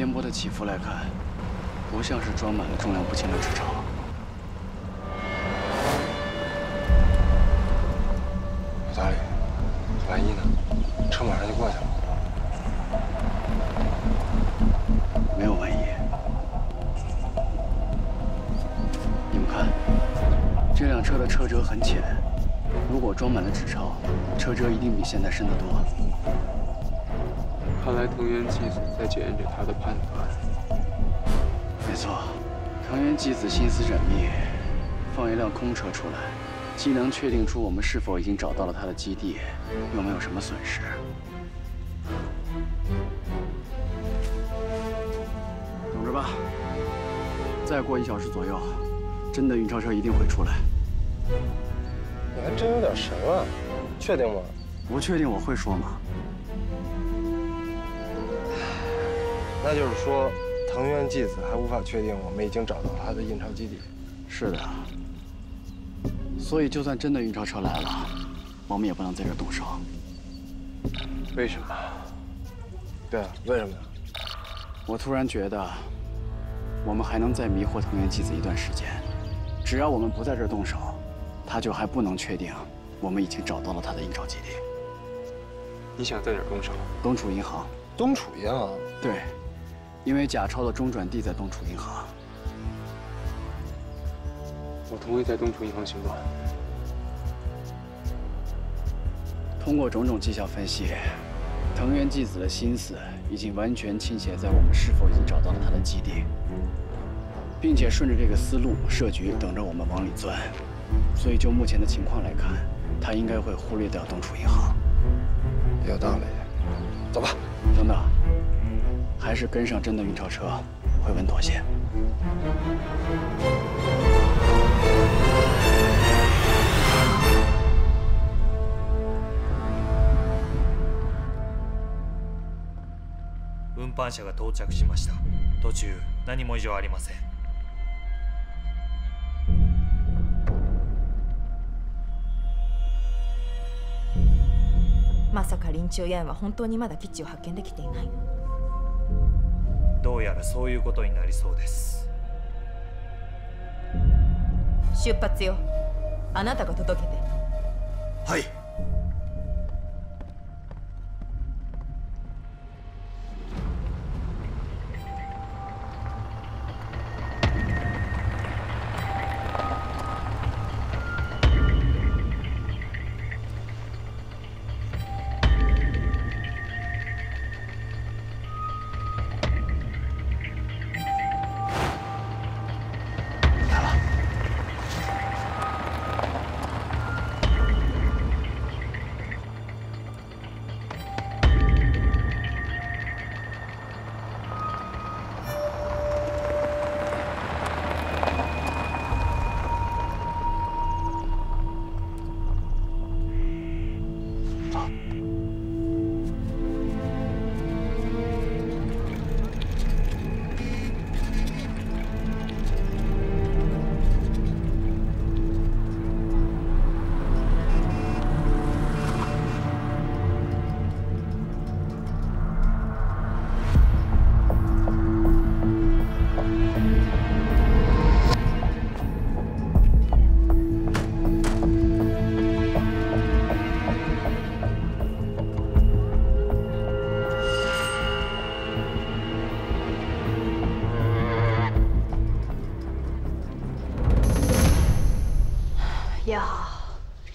颠簸的起伏来看，不像是装满了重量不轻的纸钞。有道理，万一呢？车马上就过去了。没有万一。你们看，这辆车的车辙很浅，如果装满了纸钞，车辙一定比现在深得多。看来藤原纪子在检验着他的判断。没错，藤原纪子心思缜密，放一辆空车出来，既能确定出我们是否已经找到了他的基地，又没有什么损失。等着吧，再过一小时左右，真的运钞车一定会出来。你还真有点神啊！确定吗？不确定我会说吗？那就是说，藤原纪子还无法确定我们已经找到他的印钞基地。是的。所以，就算真的运钞车来了，我们也不能在这动手。为什么？对啊，为什么呀？我突然觉得，我们还能再迷惑藤原纪子一段时间。只要我们不在这动手，他就还不能确定我们已经找到了他的印钞基地。你想在哪儿动手？东楚银行。东楚银行？对。因为假钞的中转地在东楚银行，我同意在东楚银行行动。通过种种迹象分析，藤原纪子的心思已经完全倾斜在我们是否已经找到了他的基地，并且顺着这个思路设局，等着我们往里钻。所以就目前的情况来看，他应该会忽略掉东楚银行。有道理，走吧。等等。还是跟上真的运钞车会稳妥些。運搬車が到着しました。途中何も異常ありません。まさか林中ヤンは本当にまだ基地を発見できていないどうやらそういうことになりそうです。出発よ。あなたが届けて。はい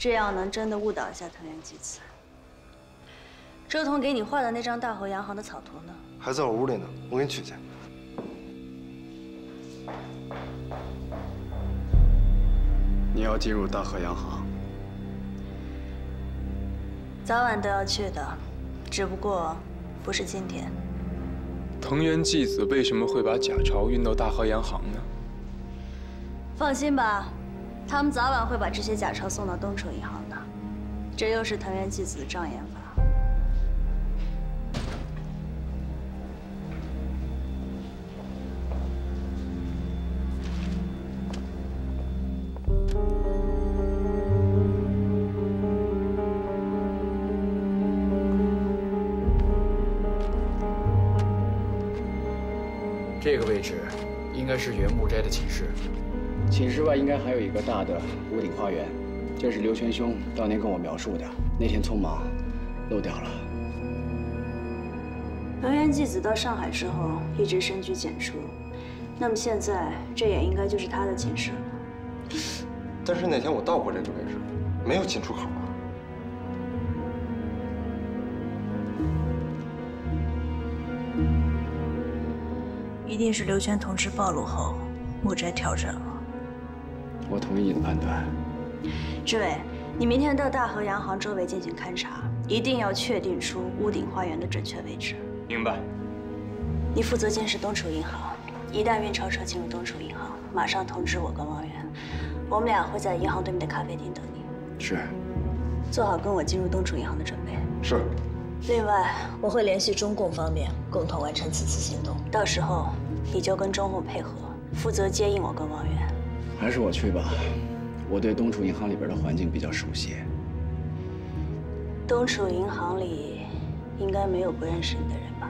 这样能真的误导一下藤原纪子。周彤给你画的那张大和洋行的草图呢？还在我屋里呢，我给你取去。你要进入大和洋行？早晚都要去的，只不过不是今天。藤原纪子为什么会把假钞运到大和洋行呢？放心吧。他们早晚会把这些假钞送到东城银行的，这又是藤原纪子的障眼法。这个位置应该是原木斋的寝室，寝室外应该还有一个大的屋顶花园，这是刘全兄当年跟我描述的。那天匆忙漏掉了。藤原纪子到上海之后一直深居简出，那么现在这也应该就是他的寝室了。但是那天我到过这个位置，没有进出口啊。一定是刘全同志暴露后，木斋调整了。我同意你的判断。志伟，你明天到大河洋行周围进行勘察，一定要确定出屋顶花园的准确位置。明白。你负责监视东楚银行，一旦运钞车进入东楚银行，马上通知我跟王源，我们俩会在银行对面的咖啡厅等你。是。做好跟我进入东楚银行的准备。是。另外，我会联系中共方面，共同完成此次行动。到时候，你就跟中共配合，负责接应我跟王源。还是我去吧，我对东楚银行里边的环境比较熟悉。东楚银行里应该没有不认识你的人吧？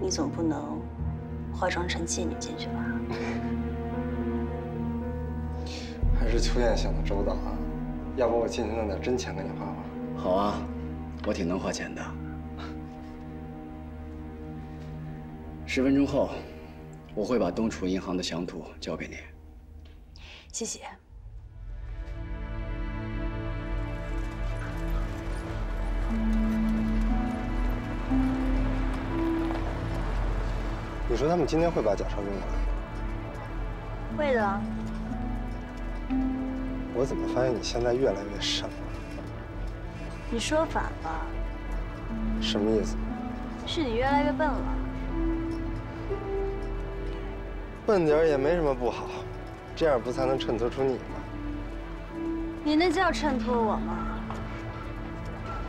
你总不能化妆成妓女进去吧？还是秋燕想的周到啊！要不我进去弄点真钱给你花花？好啊。我挺能花钱的。十分钟后，我会把东楚银行的详图交给你。谢谢。你说他们今天会把假钞运过来？会的。我怎么发现你现在越来越傻？你说反了，什么意思？是你越来越笨了。笨点也没什么不好，这样不才能衬托出你吗？你那叫衬托我吗？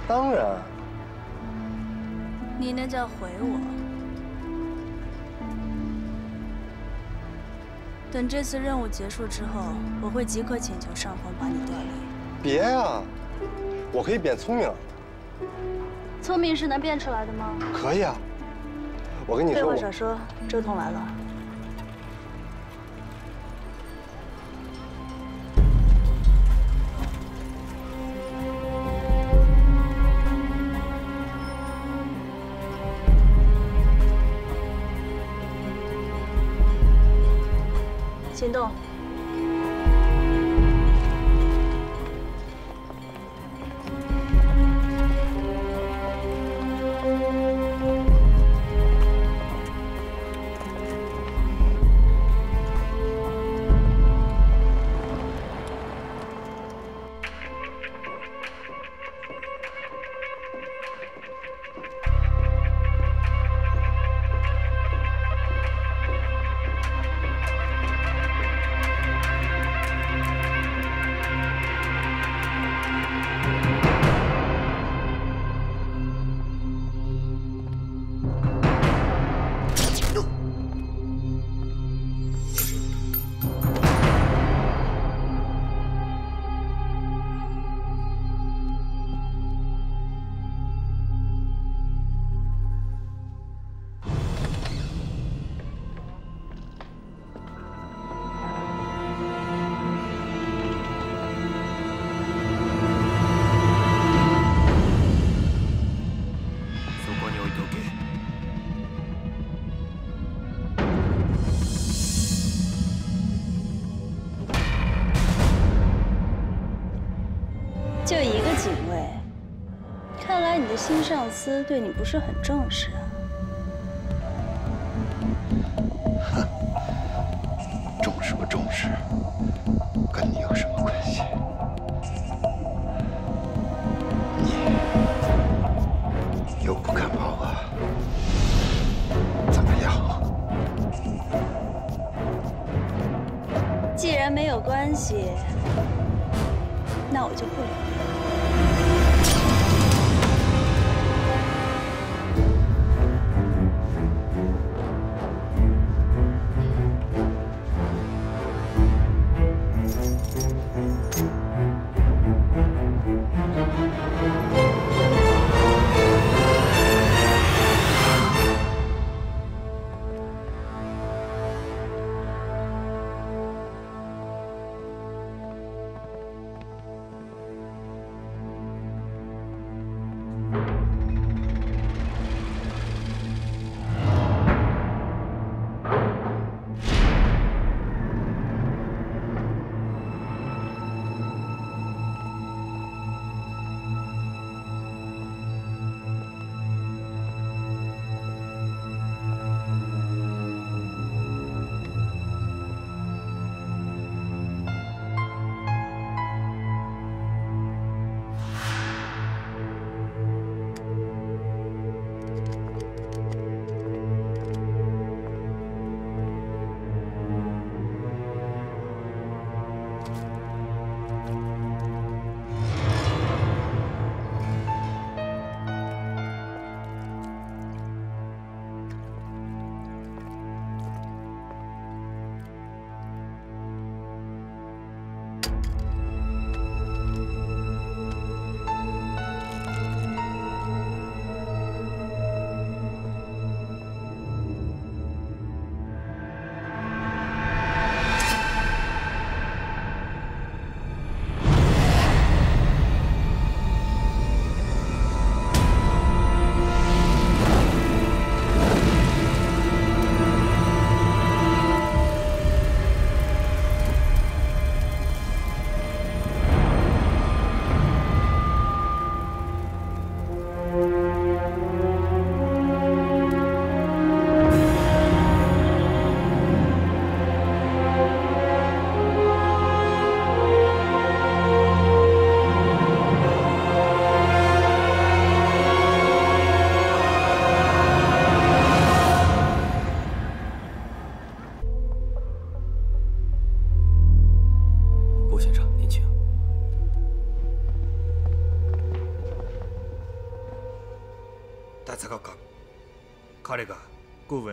当然。你那叫毁我。等这次任务结束之后，我会即刻请求上峰把你调离。别啊！我可以变聪明，聪明是能变出来的吗？可以啊，我跟你说。废话少说，周彤来了。行动。新上司对你不是很重视。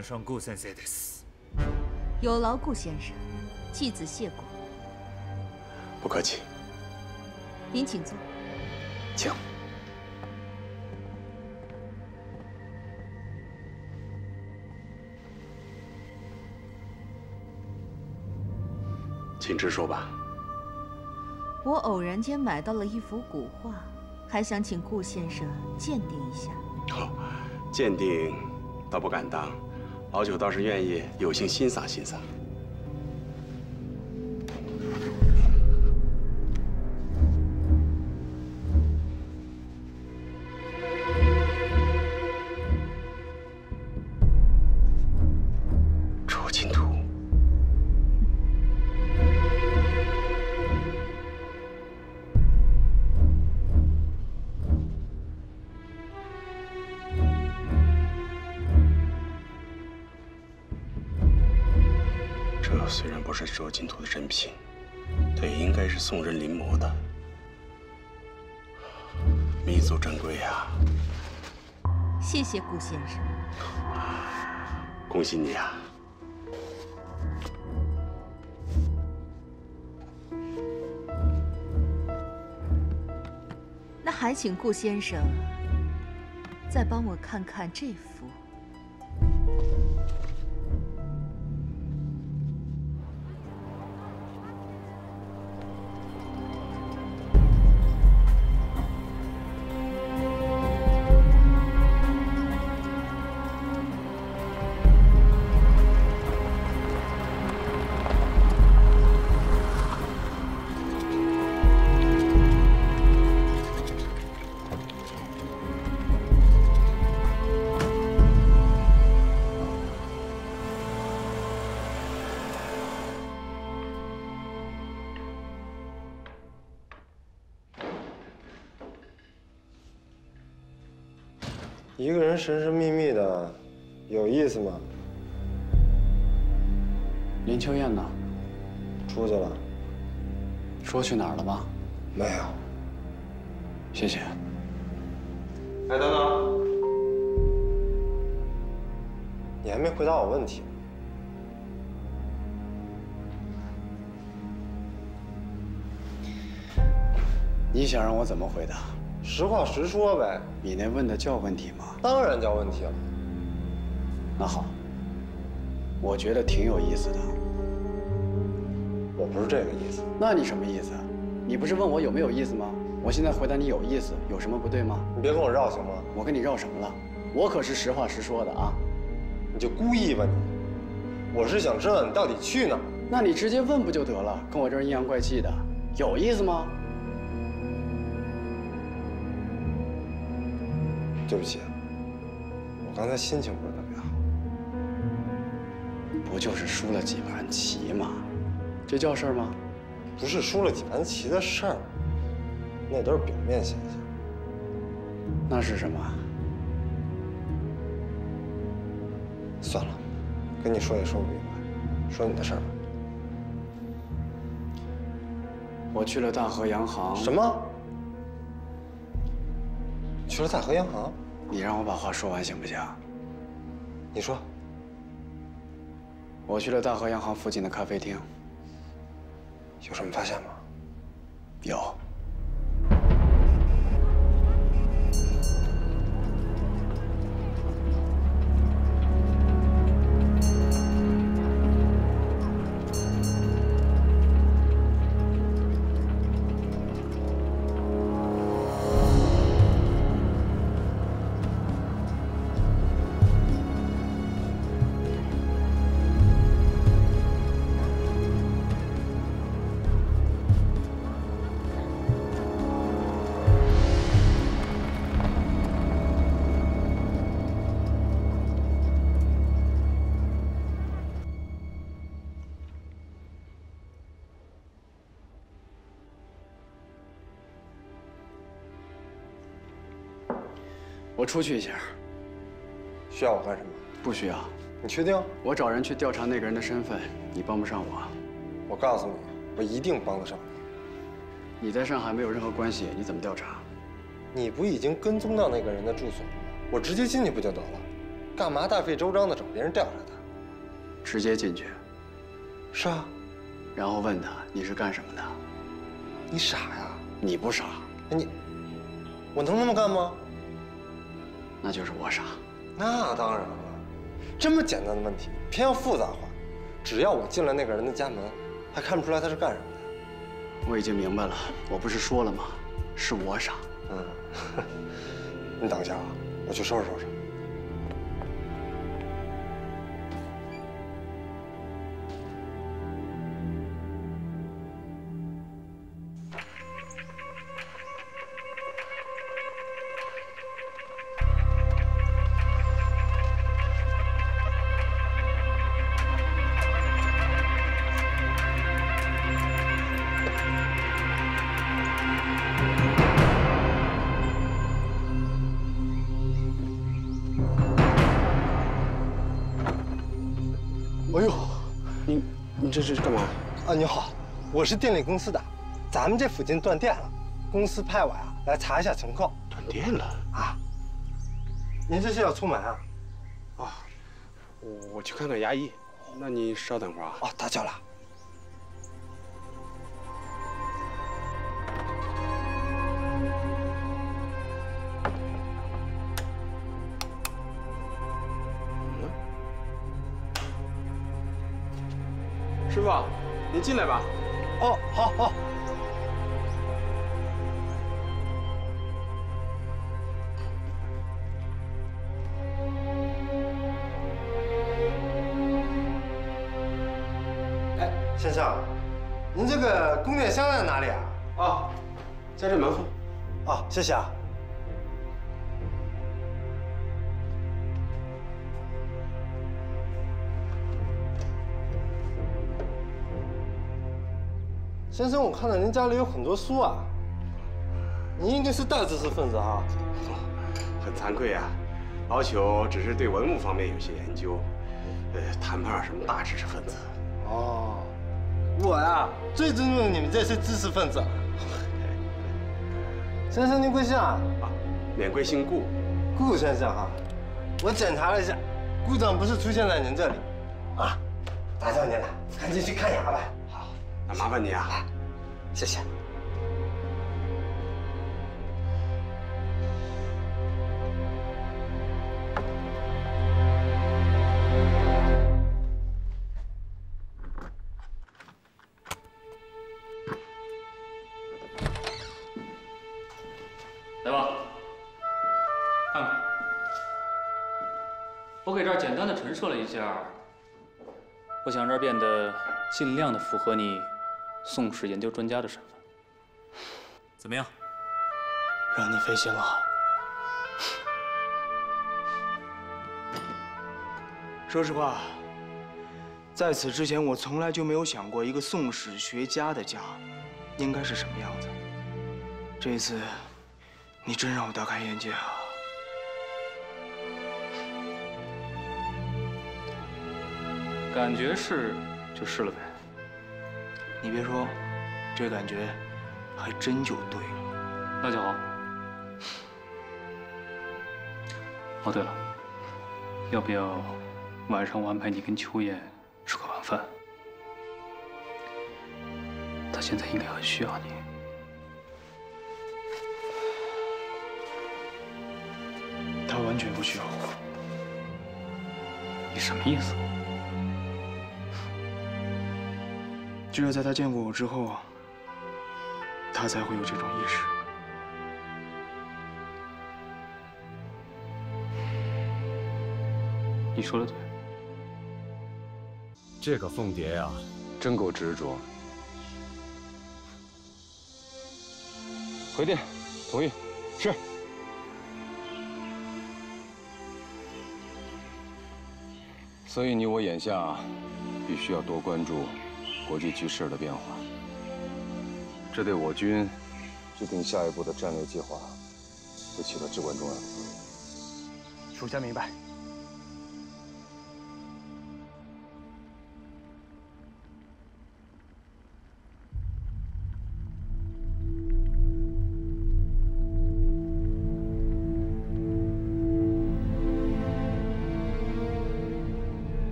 顾文生顾先生です有劳顾先生，继子谢过。不客气，您请坐。请。请直说吧。我偶然间买到了一幅古画，还想请顾先生鉴定一下。哦，鉴定倒不敢当，老九倒是愿意有幸欣赏欣赏。请顾先生再帮我看看这幅。一个人神神秘秘的，有意思吗？林秋燕呢？出去了？说去哪儿了吗？没有。谢谢。哎，等等，你还没回答我问题。你想让我怎么回答？实话实说呗。你那问的叫问题吗？当然叫问题了。那好，我觉得挺有意思的。我不是这个意思。那你什么意思？你不是问我有没有意思吗？我现在回答你有意思，有什么不对吗？你别跟我绕行吗？我跟你绕什么了？我可是实话实说的啊！你就故意吧你！我是想知道你到底去哪儿。那你直接问不就得了？跟我这儿阴阳怪气的，有意思吗？对不起，我刚才心情不是特别好。不就是输了几盘棋吗？这叫事儿吗？不是输了几盘棋的事儿，那都是表面现象。那是什么？算了，跟你说也说不明白，说你的事儿吧。我去了大和洋行。什么？去了大和洋行？你让我把话说完行不行？你说。我去了大和洋行附近的咖啡厅。有什么发现吗？有。出去一下。需要我干什么？不需要。你确定？我找人去调查那个人的身份，你帮不上我。我告诉你，我一定帮得上你。你在上海没有任何关系，你怎么调查？你不已经跟踪到那个人的住所了吗？我直接进去不就得了？干嘛大费周章的找别人调查他？直接进去，是啊，然后问他你是干什么的？你傻呀？你不傻，你，我能那么干吗？那就是我傻。那当然了，这么简单的问题偏要复杂化。只要我进了那个人的家门，还看不出来他是干什么的。我已经明白了，我不是说了吗？是我傻。嗯，你等一下啊，我去收拾收拾。这是干嘛？啊，你好，我是电力公司的，咱们这附近断电了，公司派我呀来查一下情况。断电了啊？您这是要出门啊？啊，我我去看看牙医。那你稍等会儿啊。哦，打搅了。您进来吧。哦，好好。哎，先生，您这个供电箱在哪里啊？哦，在这门后。哦，谢谢啊。先生，我看到您家里有很多书啊，您应该是大知识分子哈。很惭愧啊，老朽只是对文物方面有些研究，呃，谈不上什么大知识分子。哦，我呀最尊重你们这些知识分子。先生，您贵姓啊？啊，免贵姓顾。顾先生哈，我检查了一下，顾总不是出现在您这里，啊，打扰您了，赶紧去看牙吧。麻烦你啊，谢谢。来吧，看看。我给这儿简单的陈设了一下，我想这儿变得尽量的符合你宋史研究专家的身份。怎么样？让你费心了。说实话，在此之前我从来就没有想过一个宋史学家的家应该是什么样子。这一次，你真让我大开眼界啊！感觉是就是了呗。你别说，这感觉还真就对了。那就好。哦，对了，要不要晚上我安排你跟秋燕吃个晚饭？她现在应该很需要你。他完全不需要我。你什么意思？只有在他见过我之后，他才会有这种意识。你说的对。这个凤蝶呀，真够执着。回电，同意，是。所以你我眼下必须要多关注国际局势的变化，这对我军制定下一步的战略计划会起到至关重要的作用。属下明白。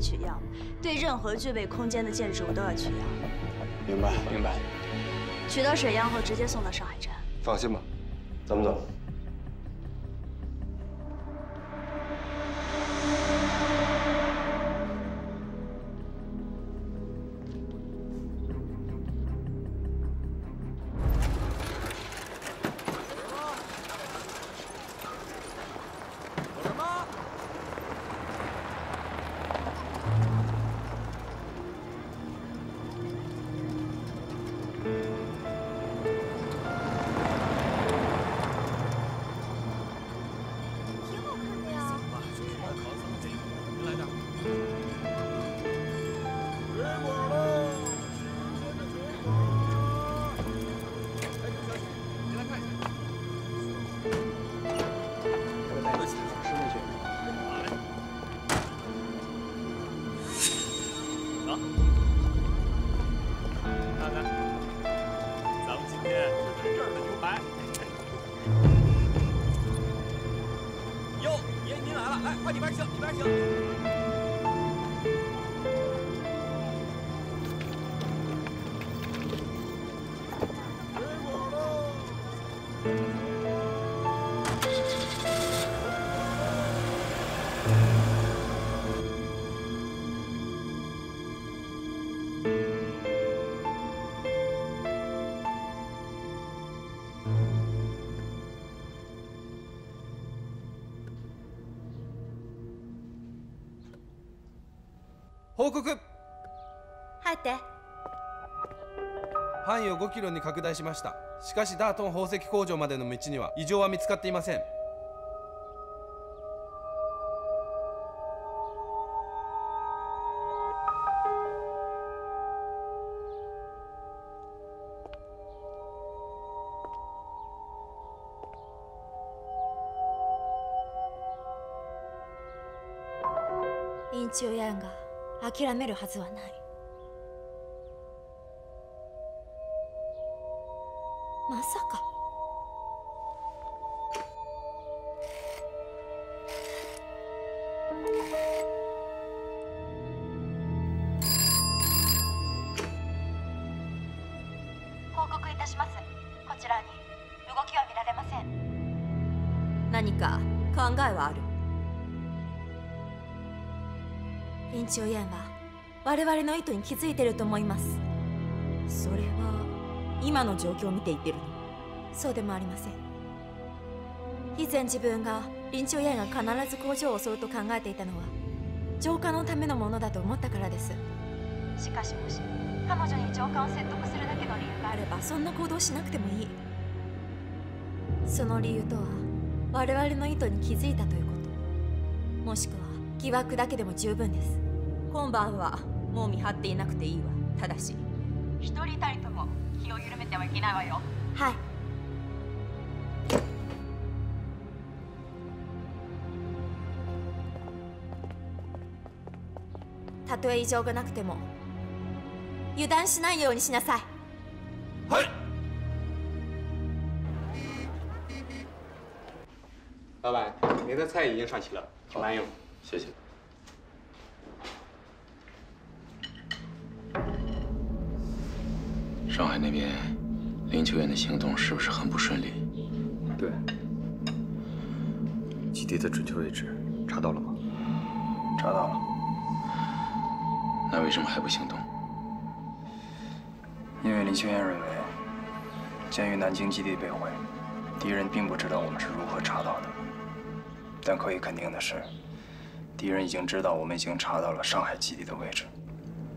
取样，对任何具备空间的建筑物都要取样。明白，明白。取到水样后直接送到上海站。放心吧，咱们走。報告。入って。範囲を5キロに拡大しました。しかしダートン宝石工場までの道には異常は見つかっていません諦めるはずはない。の意図に気づいてると思います。それは今の状況を見て言ってるの？そうでもありません。以前自分が林長ヤンが必ず工場を襲うと考えていたのは浄化のためのものだと思ったからです。しかしもし彼女に浄化を説得するだけの理由があればそんな行動しなくてもいい。その理由とは我々の意図に気づいたということ。もしくは疑惑だけでも十分です。今晩はもう見張っていなくていいわ。ただし。一人たりとも気を緩めてはいけないわよ。はい。たとえ異常がなくても油断しないようにしなさい。老板，您的菜已经上齐了，请慢用。谢谢。那边林秋远的行动是不是很不顺利？对。基地的准确位置查到了吗？查到了。那为什么还不行动？因为林秋燕认为，鉴于南京基地被毁，敌人并不知道我们是如何查到的。但可以肯定的是，敌人已经知道我们已经查到了上海基地的位置，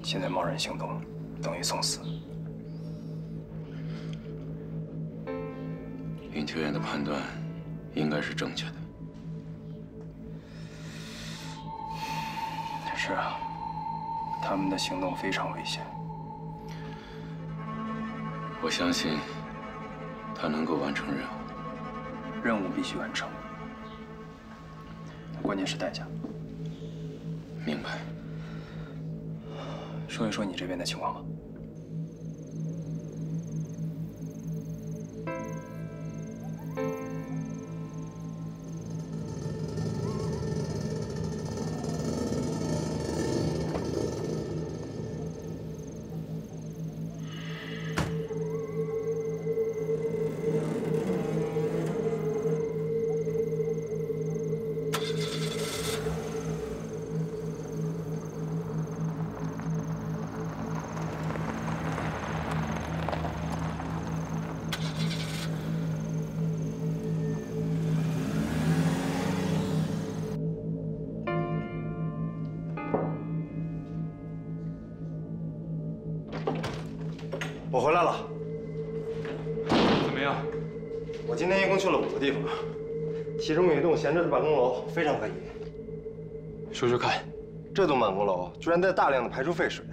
现在贸然行动，等于送死。林秋远的判断应该是正确的。是啊，他们的行动非常危险。我相信他能够完成任务。任务必须完成，关键是代价。明白。说一说你这边的情况吧。闲置的办公楼，非常可疑。说说看。这栋办公楼居然在大量的排出废水。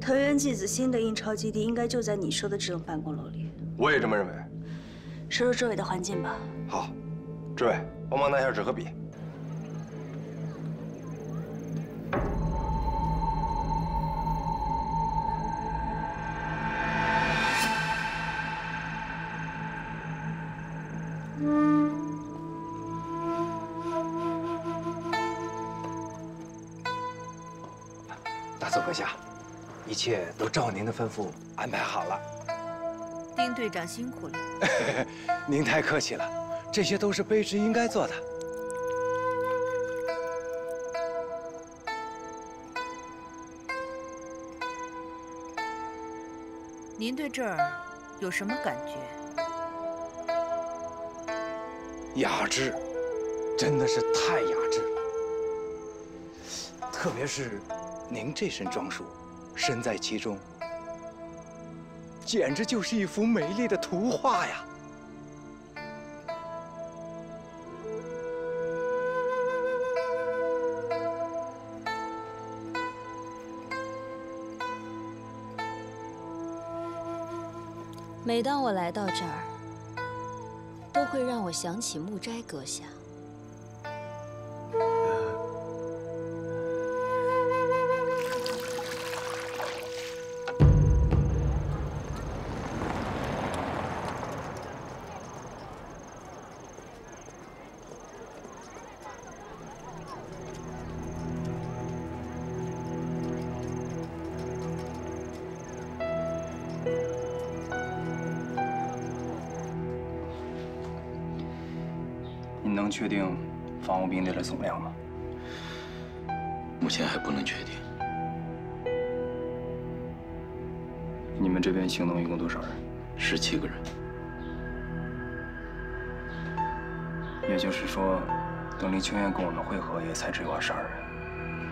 藤原纪子新的印钞基地应该就在你说的这栋办公楼里。我也这么认为。说说周围的环境吧。好，志伟，帮忙拿下纸和笔。都照您的吩咐安排好了。丁队长辛苦了。您太客气了，这些都是卑职应该做的。您对这儿有什么感觉？雅致，真的是太雅致了。特别是您这身装束，身在其中，简直就是一幅美丽的图画呀！每当我来到这儿，都会让我想起木斋阁下。的总量吗？目前还不能确定。你们这边行动一共多少人？十七个人。也就是说，等林秋燕跟我们会合，也才只有二十二人。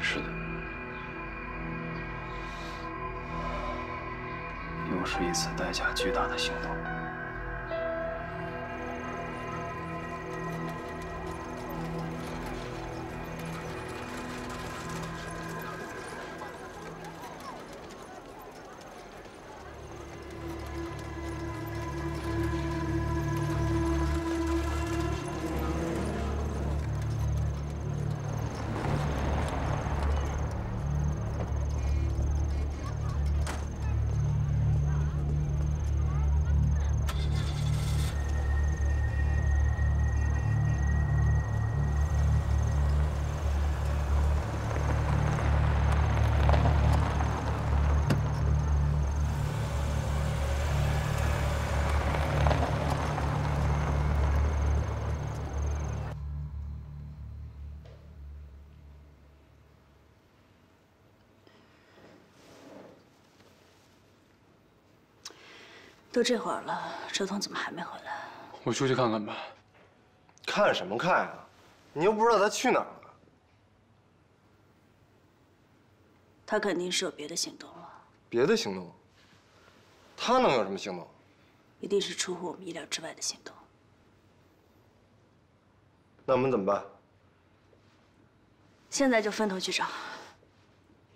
是的。又是一次代价巨大的行动。都这会儿了，周通怎么还没回来？我出去看看吧。看什么看呀？你又不知道他去哪儿了。他肯定是有别的行动了。别的行动？他能有什么行动？一定是出乎我们意料之外的行动。那我们怎么办？现在就分头去找，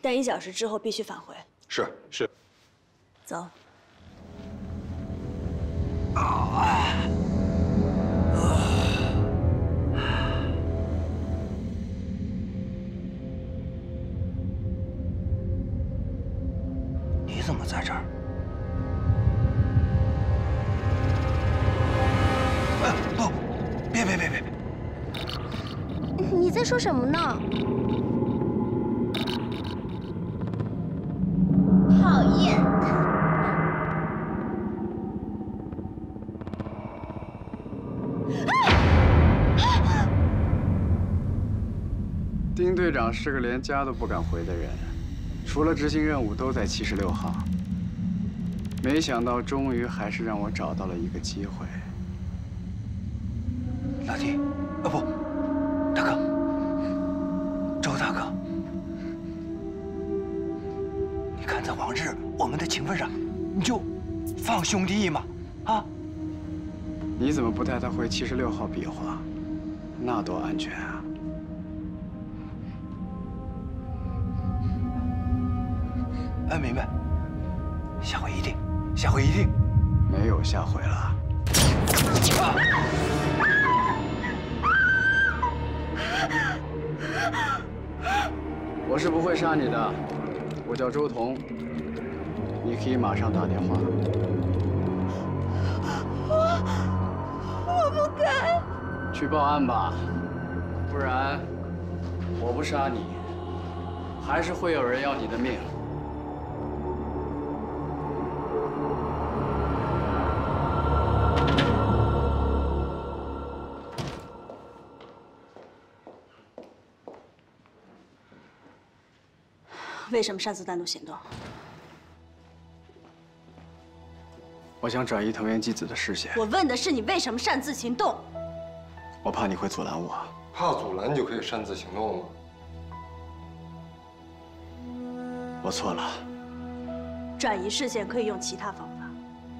但一小时之后必须返回。是是。走。你怎么在这儿？哎，不，别别别别别！你在说什么呢？队长是个连家都不敢回的人，除了执行任务都在七十六号。没想到，终于还是让我找到了一个机会。老弟，啊不，大哥，周大哥，你看在往日我们的情分上，你就放兄弟一马，啊？你怎么不带他回七十六号比划？那多安全啊！下回一定。没有下回了。我是不会杀你的，我叫周彤，你可以马上打电话。我我不敢。去报案吧，不然我不杀你，还是会有人要你的命。为什么擅自单独行动？我想转移藤原纪子的视线。我问的是你为什么擅自行动？我怕你会阻拦我。怕阻拦就可以擅自行动吗？我错了。转移视线可以用其他方法。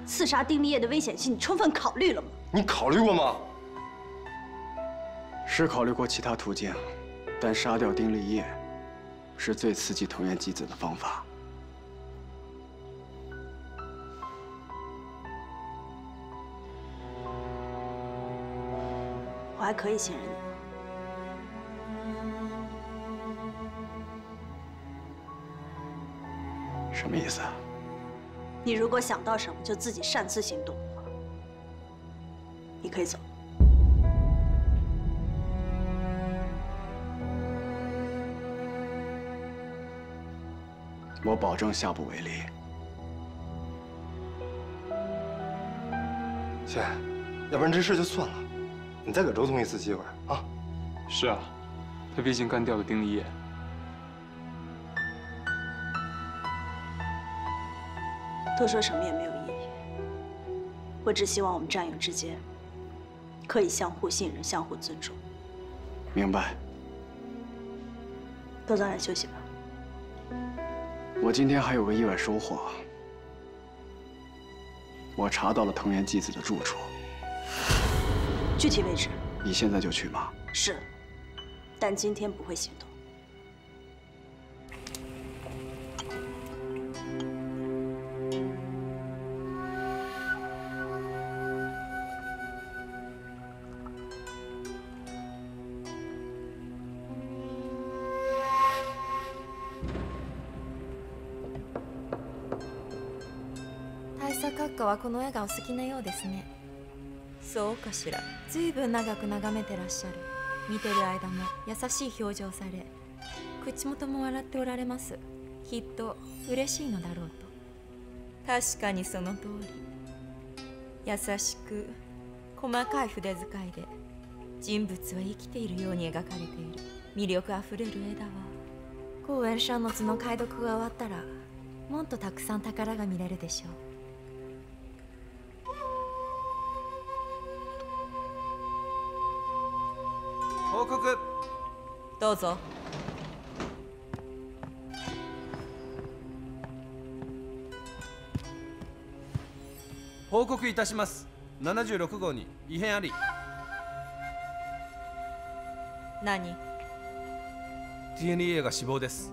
刺杀丁立业的危险性，你充分考虑了吗？你考虑过吗？是考虑过其他途径，但杀掉丁立业。是最刺激藤原纪子的方法。我还可以信任你吗？什么意思？你如果想到什么就自己擅自行动的话，你可以走。我保证下不为例。姐，要不然这事就算了，你再给周通一次机会啊！是啊，他毕竟干掉了丁立业。多说什么也没有意义。我只希望我们战友之间可以相互信任、相互尊重。明白。都早点休息吧。我今天还有个意外收获，我查到了藤原纪子的住处。具体位置？你现在就去吗？是，但今天不会行动。この笑顔好きなようですね。そうかしら。随分長く眺めてらっしゃる。見てる間も優しい表情され口元も笑っておられます。きっと嬉しいのだろうと。確かにその通り。優しく細かい筆遣いで人物は生きているように描かれている。魅力あふれる絵だわ。公園社の図の解読が終わったらもっとたくさん宝が見れるでしょう報告。どうぞ。報告いたします。76号に異変あり。何？DNA が死亡です。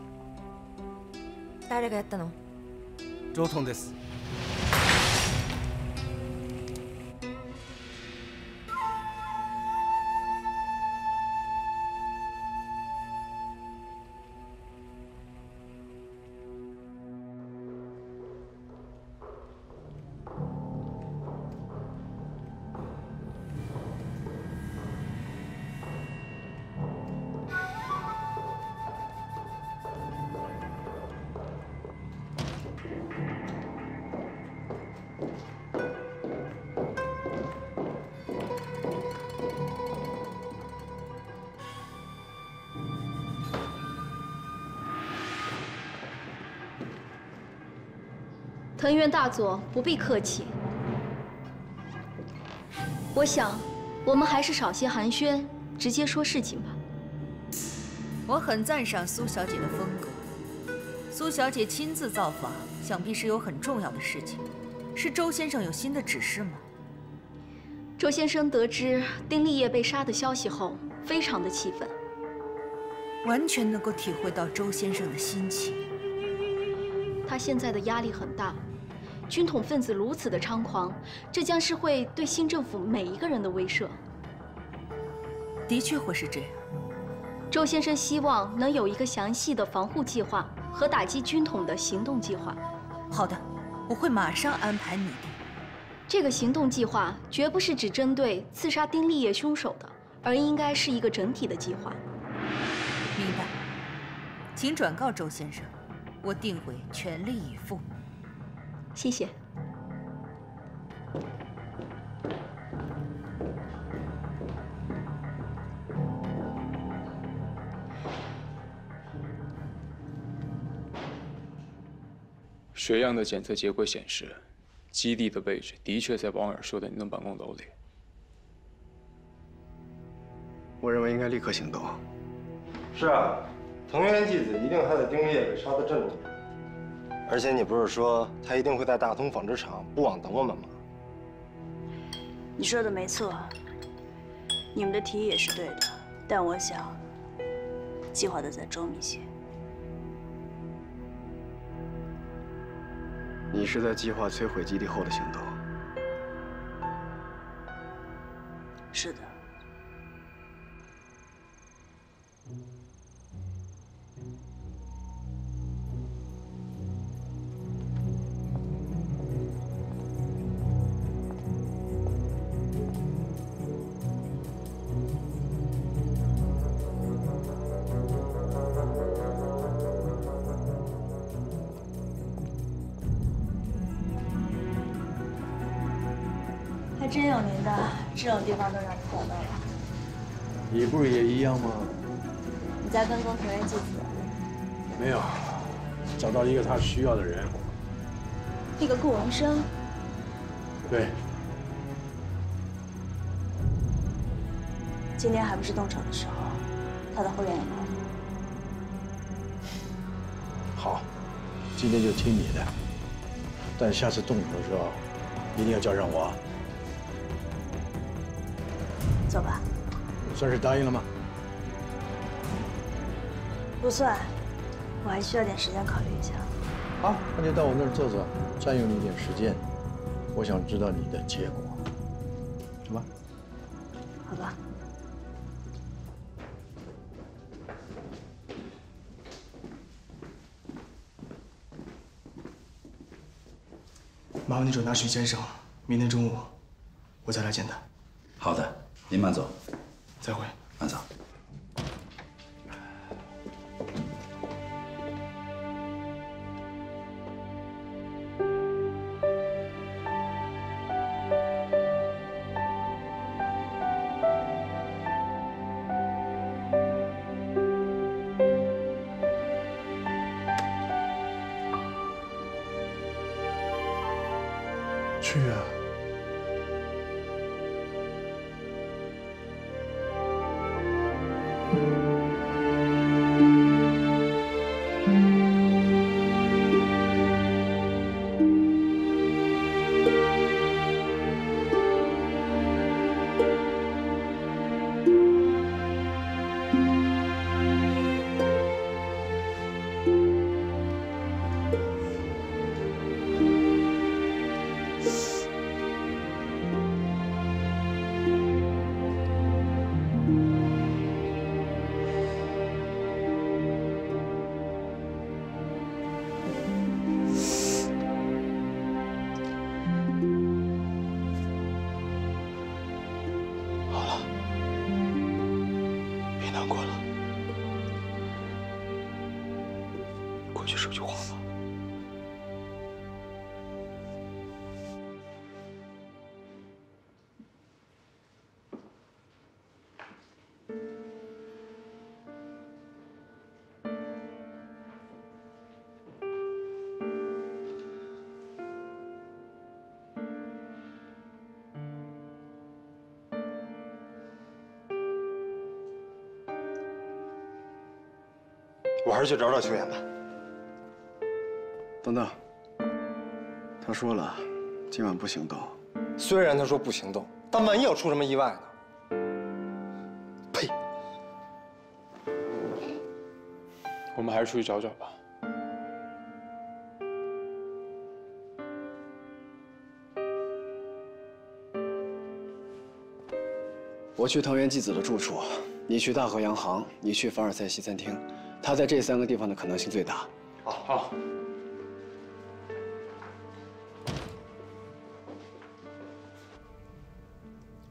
誰がやったの？上トンです大佐不必客气，我想我们还是少些寒暄，直接说事情吧。我很赞赏苏小姐的风格，苏小姐亲自造访，想必是有很重要的事情。是周先生有新的指示吗？周先生得知丁立业被杀的消息后，非常的气愤。完全能够体会到周先生的心情。他现在的压力很大，军统分子如此的猖狂，这将是会对新政府每一个人的威慑。的确会是这样。周先生希望能有一个详细的防护计划和打击军统的行动计划。好的，我会马上安排拟定。这个行动计划绝不是只针对刺杀丁立业凶手的，而应该是一个整体的计划。明白，请转告周先生，我定会全力以赴。谢谢。血样的检测结果显示，基地的位置的确在王尔说的那栋办公楼里。我认为应该立刻行动。是啊，藤原纪子一定还在丁立业被杀的震怒。而且你不是说他一定会在大通纺织厂布网等我们吗？你说的没错，你们的提议也是对的，但我想计划的再周密些。你是在计划摧毁基地后的行动？是的。这种地方都让你找到了。你不是也一样吗？你在跟踪藤原纪子？没有，找到一个他需要的人。那个顾文生？对。今天还不是动手的时候，他的后院也来了？好，今天就听你的。但下次动手的时候，一定要叫上我。走吧。算是答应了吗？不算，我还需要点时间考虑一下。好，那就到我那儿坐坐，占用你一点时间。我想知道你的结果。走吧。好吧。麻烦你转达徐先生，明天中午我再来见他。好的，您慢走。再会。去找找秋妍吧。等等，他说了，今晚不行动。虽然他说不行动，但万一要出什么意外呢？呸！我们还是出去找找吧。我去藤原纪子的住处，你去大和洋行，你去凡尔赛西餐厅。他在这三个地方的可能性最大。好，好。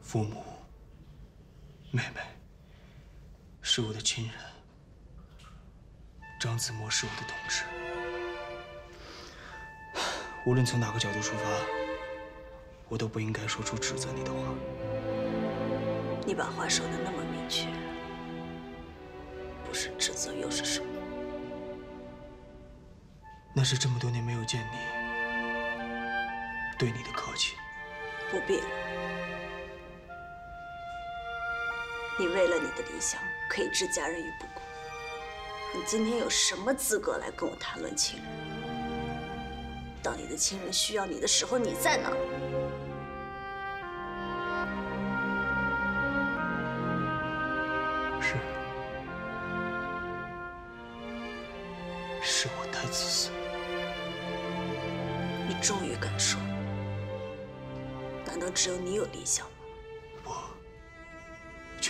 父母、妹妹是我的亲人，张子墨是我的同志。无论从哪个角度出发，我都不应该说出指责你的话。你把话说的那么明确，指责又是什么？那是这么多年没有见你，对你的客气。不必了。你为了你的理想可以置家人于不顾，你今天有什么资格来跟我谈论亲人？当你的亲人需要你的时候，你在哪？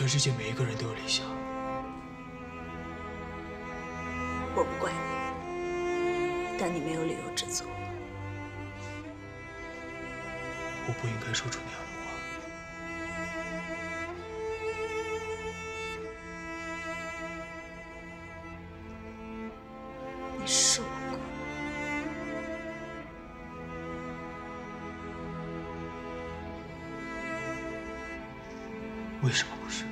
全世界每一个人都有理想。我不怪你，但你没有理由指责我。我不应该说出那样的话。你受过。为什么不是？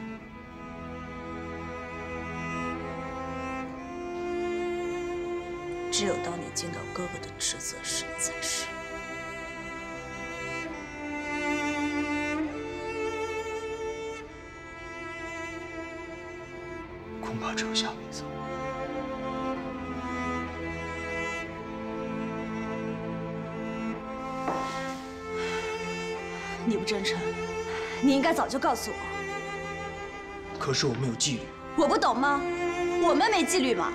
只有当你尽到哥哥的职责时，你才是。恐怕只有下辈子。你不真诚，你应该早就告诉我。可是我们有纪律。我不懂吗？我们没纪律吗？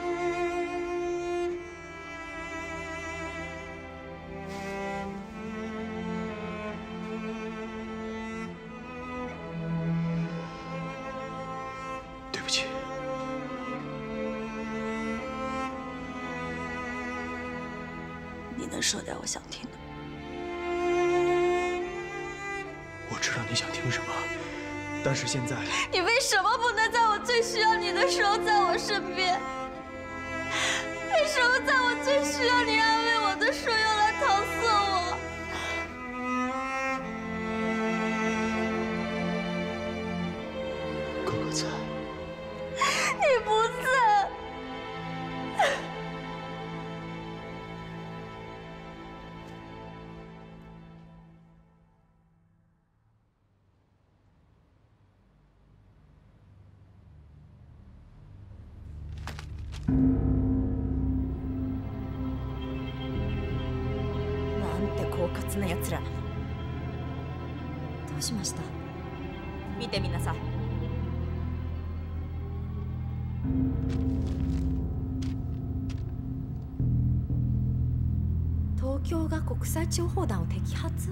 諜報団を摘発？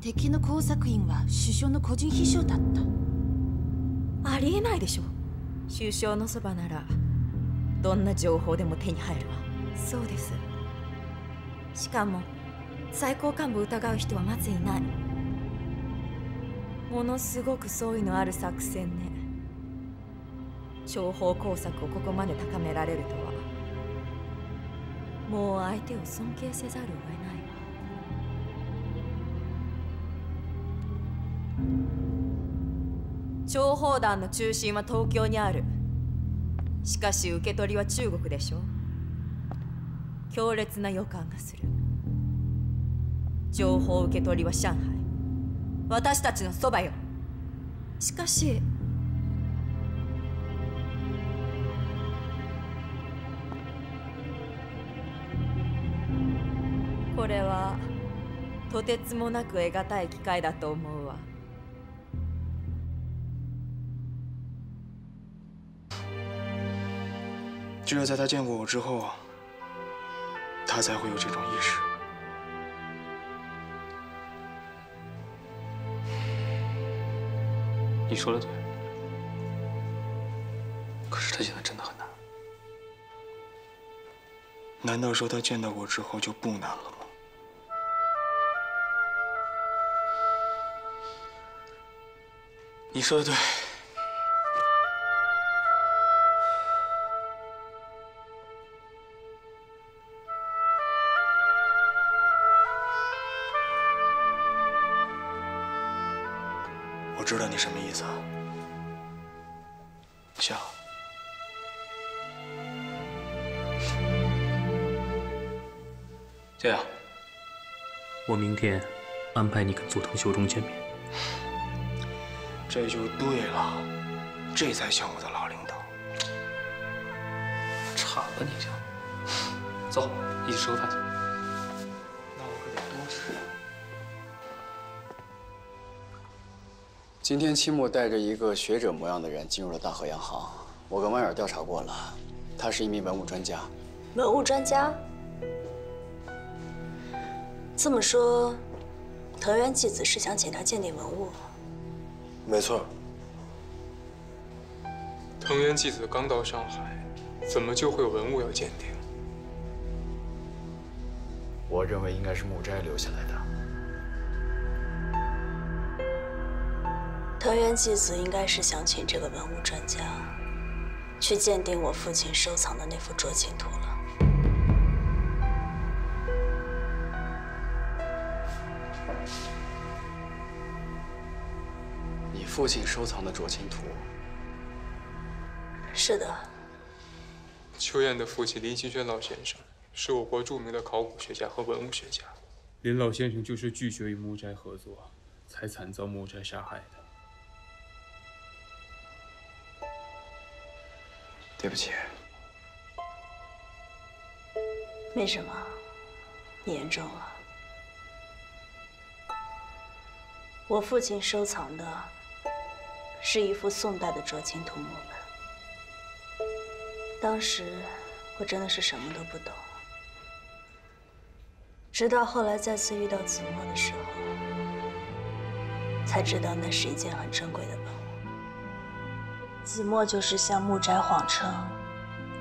敵の工作員は首相の個人秘書だった。ありえないでしょ首相のそばならどんな情報でも手に入るわ。そうです。しかも最高幹部を疑う人はまずいない。ものすごく総意のある作戦ね。諜報工作をここまで高められるとはもう相手を尊敬せざるを得ない。わ諜報団の中心は東京にある。しかし受け取りは中国でしょ強烈な予感がする。情報受け取りは上海。私たちのそばよ。しかしてつもなく得難い機会だと思うわ只有在他见过我之后，他才会有这种意识。你说的对，可是他现在真的很难。难道说他见到我之后就不难了 你说的对。我知道你什么意思，笑。这样，我明天安排你跟佐藤秀忠见面。这就对了，这才像我的老领导。馋了你就，走，一起吃个饭去。那我可得多吃。今天青木带着一个学者模样的人进入了大和洋行，我跟弯眼调查过了，他是一名文物专家。文物专家？这么说，藤原纪子是想请他鉴定文物？没错。藤原纪子刚到上海，怎么就会有文物要鉴定？我认为应该是木斋留下来的。藤原纪子应该是想请这个文物专家去鉴定我父亲收藏的那幅酌情图了。父亲收藏的酌情图？是的。秋燕的父亲林清轩老先生是我国著名的考古学家和文物学家，林老先生就是拒绝与木斋合作，才惨遭木斋杀害的。对不起。没什么，你言重了。我父亲收藏的是一幅宋代的酌情图木本，当时我真的是什么都不懂，直到后来再次遇到子墨的时候，才知道那是一件很珍贵的文物。子墨就是向木斋谎称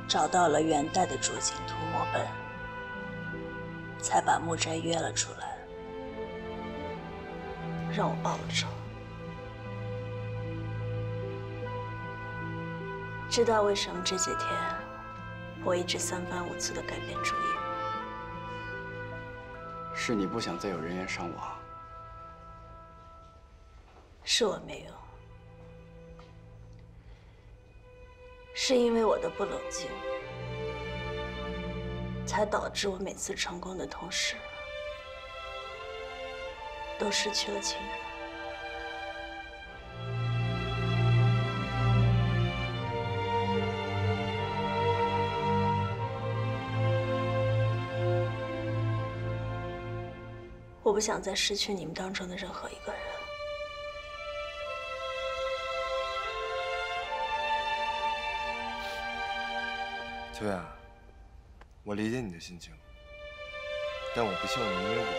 找到了元代的酌情图墨本，才把木斋约了出来，让我报了仇。知道为什么这几天我一直三番五次的改变主意吗？是你不想再有人员伤亡。是我没用。是因为我的不冷静，才导致我每次成功的同时，都失去了亲人。不想再失去你们当中的任何一个人。秋雅，我理解你的心情，但我不希望你因为我们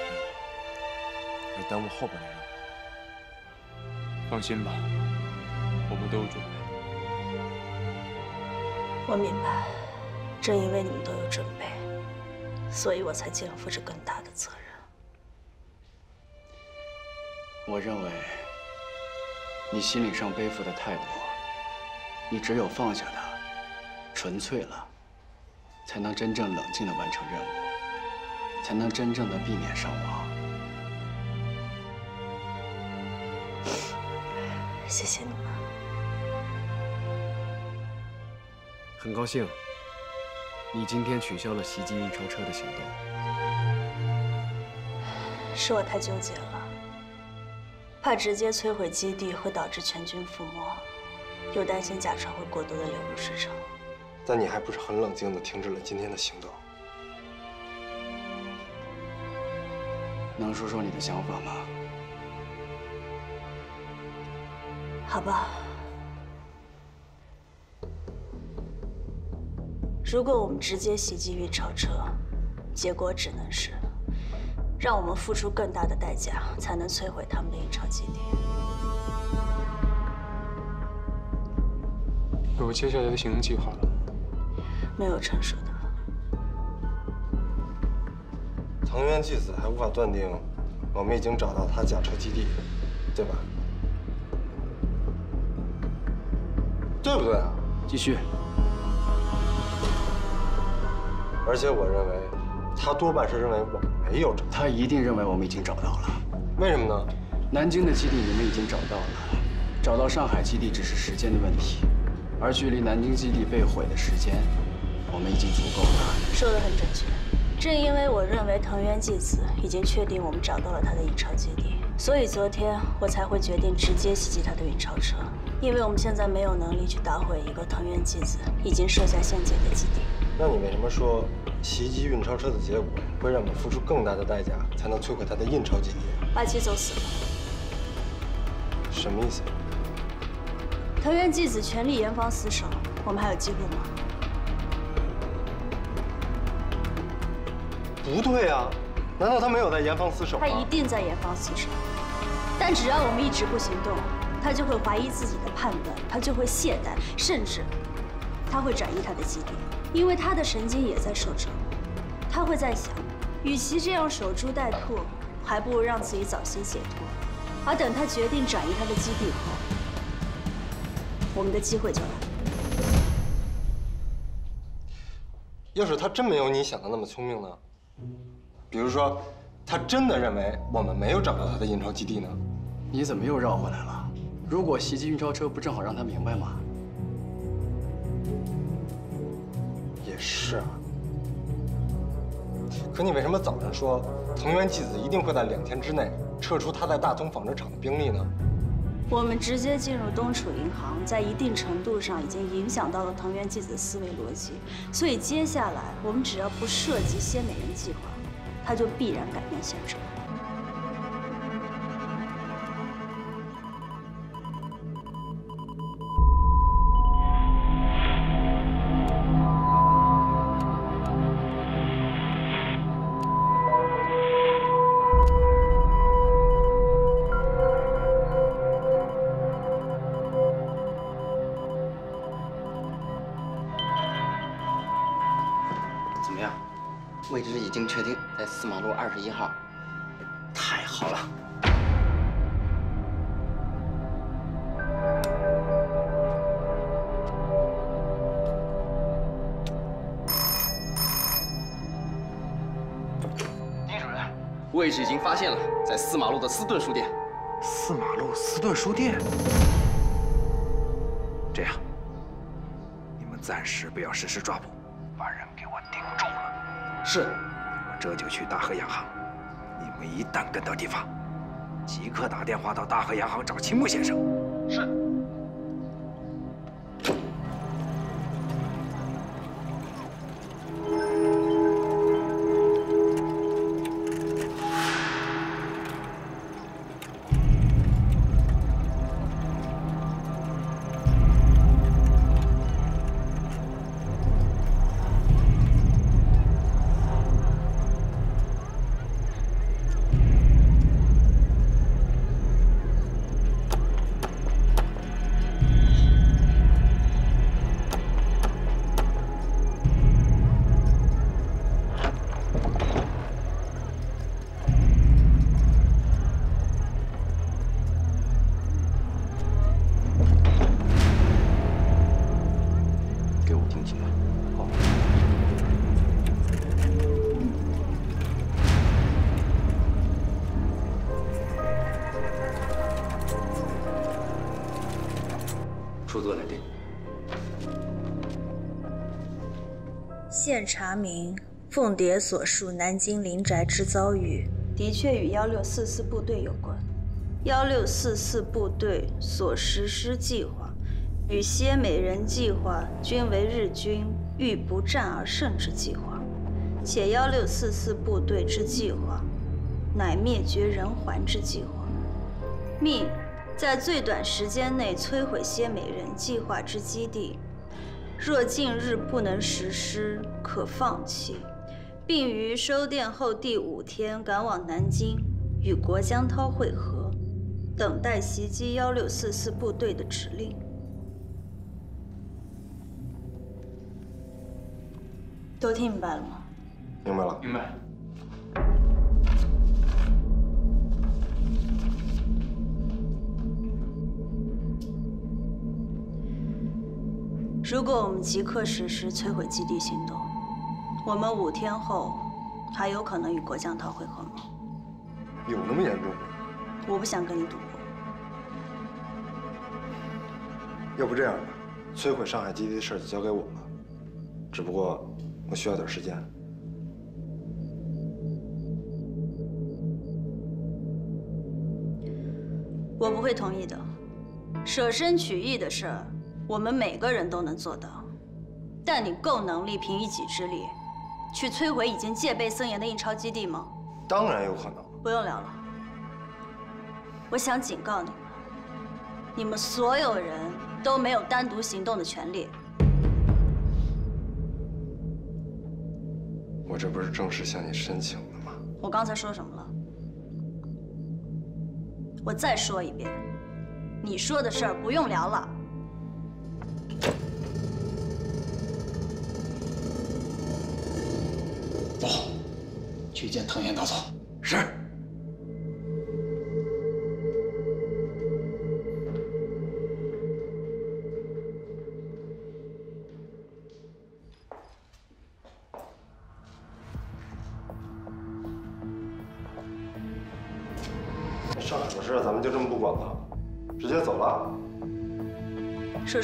而耽误后边的任务。放心吧，我们都有准备。我明白，正因为你们都有准备，所以我才肩负着更大的责任。我认为，你心理上背负的太多，你只有放下它，纯粹了。才能真正冷静的完成任务，才能真正的避免伤亡。谢谢你们。很高兴，你今天取消了袭击运钞车的行动。是我太纠结了，怕直接摧毁基地会导致全军覆没，又担心甲船会过多的流入市场。但你还不是很冷静的停止了今天的行动。能说说你的想法吗？好吧。如果我们直接袭击运钞车，结果只能是让我们付出更大的代价，才能摧毁他们的隐藏基地。有接下来的行动计划了？没有成熟的。藤原纪子还无法断定，我们已经找到他假车基地，对吧？对不对啊？继续。而且我认为，他多半是认为我们没有找，他一定认为我们已经找到了。为什么呢？南京的基地你们已经找到了，找到上海基地只是时间的问题，而距离南京基地被毁的时间，我们已经足够了。说的很准确。正因为我认为藤原纪子已经确定我们找到了他的印钞基地，所以昨天我才会决定直接袭击他的运钞车。因为我们现在没有能力去打毁一个藤原纪子已经设下陷阱的基地。那你为什么说袭击运钞车的结果会让我们付出更大的代价，才能摧毁他的印钞基地？八七走死了。什么意思？藤原纪子全力严防死守，我们还有机会吗？不对啊，难道他没有在严防死守？他一定在严防死守，但只要我们一直不行动，他就会怀疑自己的判断，他就会懈怠，甚至他会转移他的基地，因为他的神经也在受折磨。他会在想，与其这样守株待兔，还不如让自己早些解脱。而等他决定转移他的基地后，我们的机会就来了。要是他真没有你想的那么聪明呢？比如说，他真的认为我们没有找到他的印钞基地呢？你怎么又绕回来了？如果袭击运钞车，不正好让他明白吗？是啊。可你为什么早上说藤原纪子一定会在两天之内撤出他在大通纺织厂的兵力呢？我们直接进入东楚银行，在一定程度上已经影响到了藤原纪子的思维逻辑，所以接下来我们只要不涉及鲜美人计划，他就必然改变现状。斯顿书店。四马路斯顿书店。这样，你们暂时不要实施抓捕，把人给我盯住了。是，我这就去大和洋行。你们一旦跟到地方，即刻打电话到大和洋行找青木先生。是。给我听清了。好。出租来电。现查明，凤蝶所述南京林宅之遭遇，的确与幺六四四部队有关。幺六四四部队所实施计划，与蝎美人计划均为日军欲不战而胜之计划，且幺六四四部队之计划，乃灭绝人寰之计划，命在最短时间内摧毁蝎美人计划之基地。若近日不能实施，可放弃，并于收电后第五天赶往南京，与国江涛会合，等待袭击幺六四四部队的指令。都听明白了吗？明白了。明白。如果我们即刻实施摧毁基地行动，我们五天后还有可能与国将涛会合吗？有那么严重吗？我不想跟你赌博。要不这样吧，摧毁上海基地的事就交给我了。只不过我需要点时间。我不会同意的。舍身取义的事儿。我们每个人都能做到，但你够能力凭一己之力去摧毁已经戒备森严的印钞基地吗？当然有可能。不用聊了，我想警告你们，你们所有人都没有单独行动的权利。我这不是正式向你申请了吗？我刚才说什么了？我再说一遍，你说的事儿不用聊了。走，去见藤原大佐。是。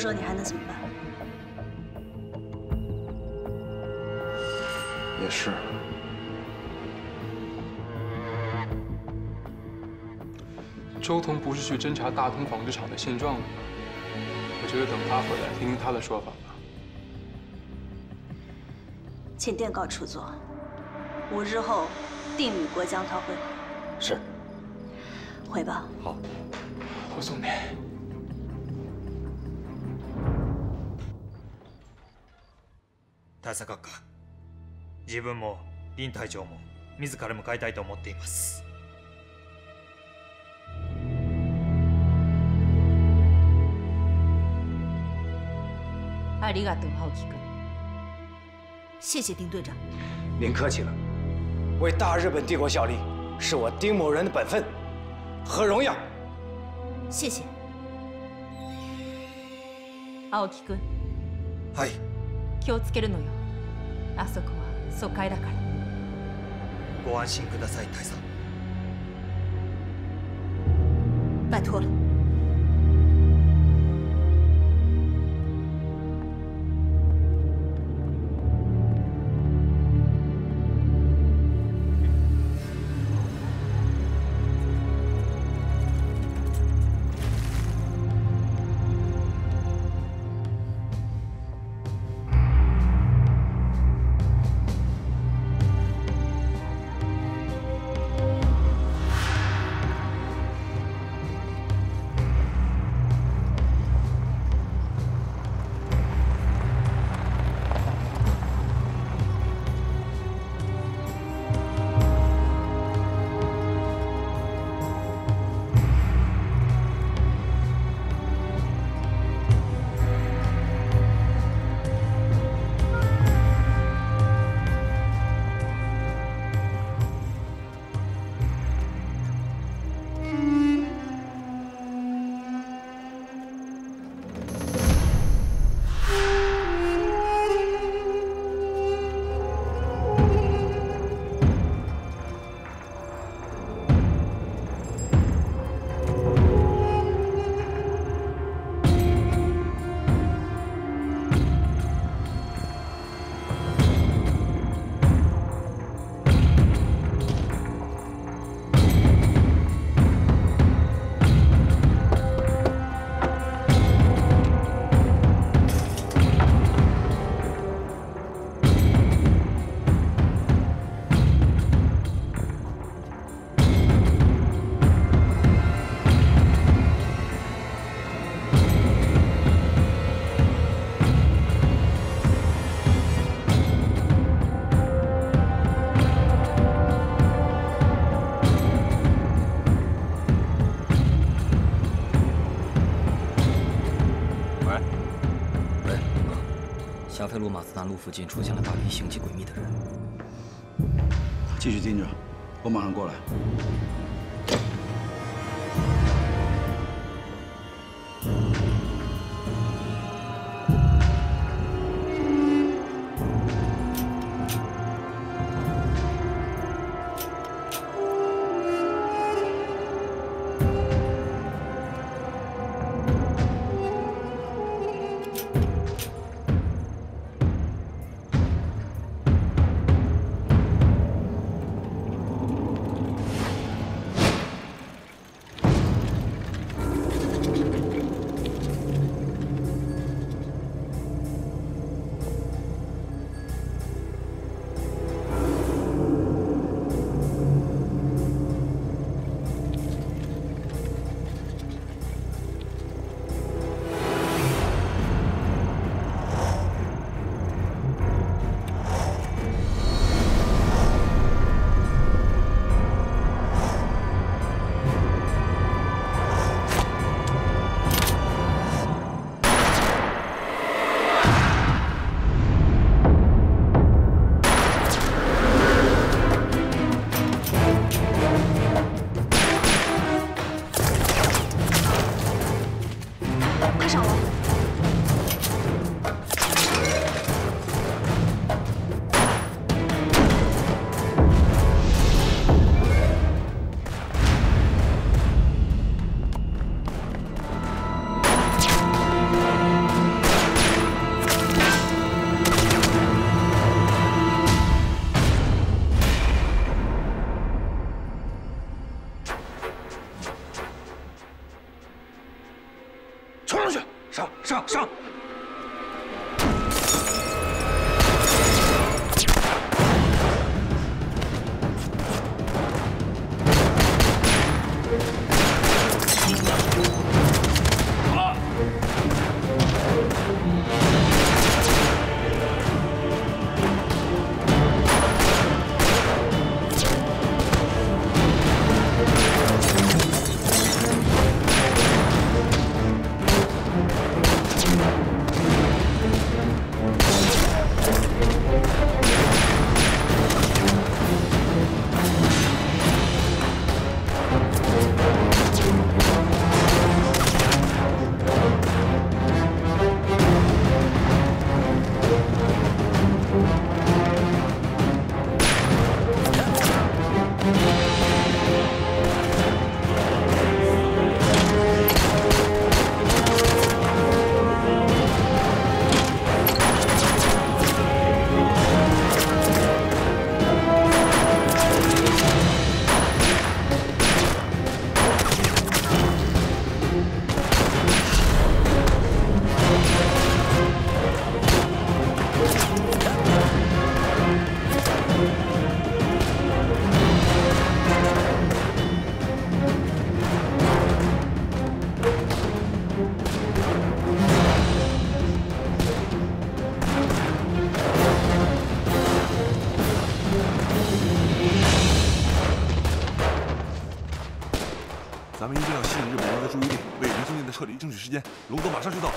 说说你还能怎么办？也是。周彤不是去侦查大通纺织厂的现状了吗？我觉得等他回来，听听他的说法吧。请电告处座，五日后定与国江涛会合。是。回吧。好。我送你。大佐閣下。自分も林隊長も自ら向かいたいと思っていますありがとう青木君谢谢丁队长您客气了为大日本帝国效力是我丁某人的本分和荣耀谢谢青木君はい 気をつけるのよ。あそこは疎開だから。ご安心ください大佐拜托特鲁马斯南路附近出现了大批形迹诡秘的人。继续盯着，我马上过来。上龙哥马上就到，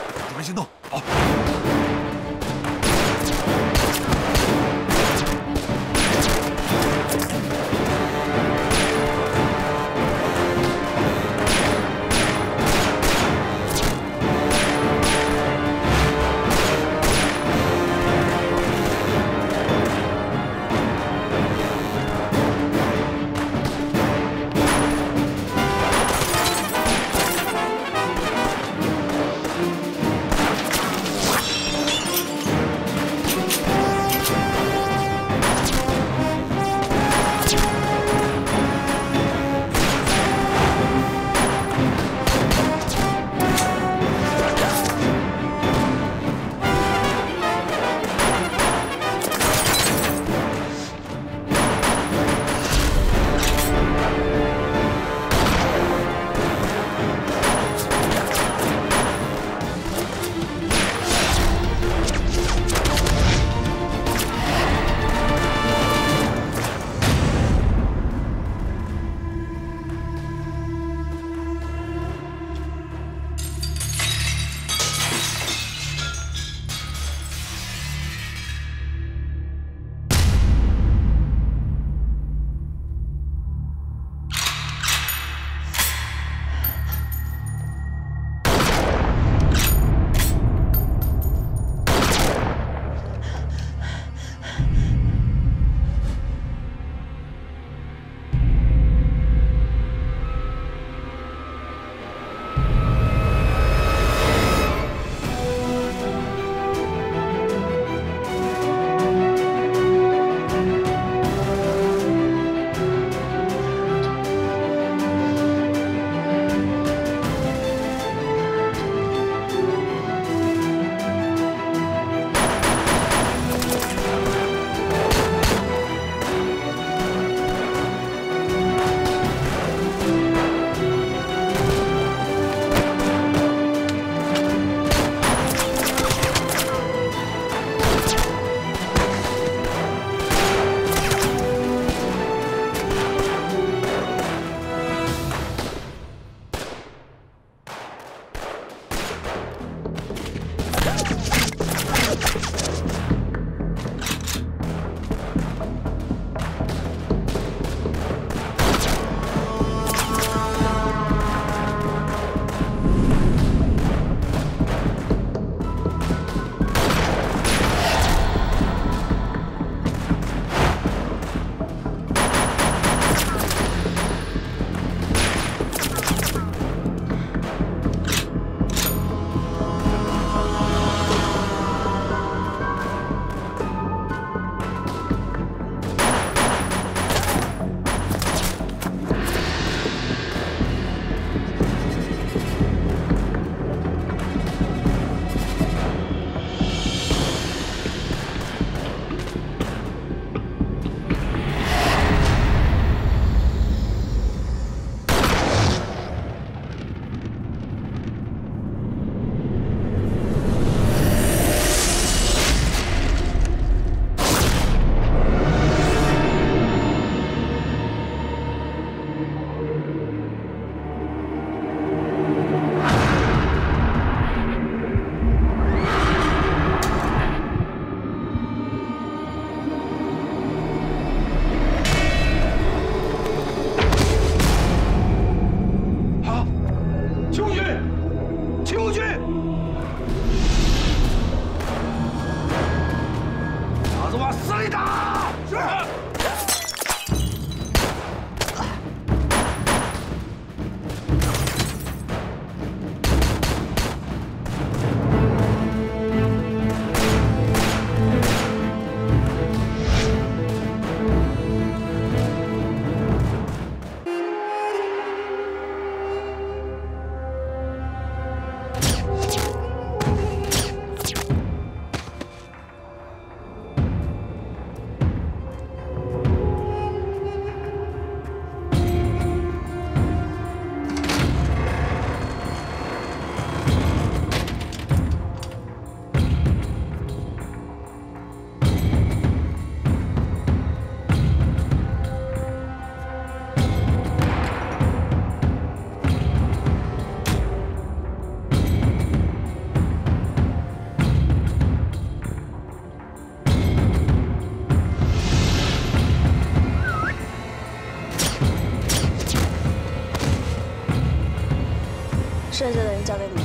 交给你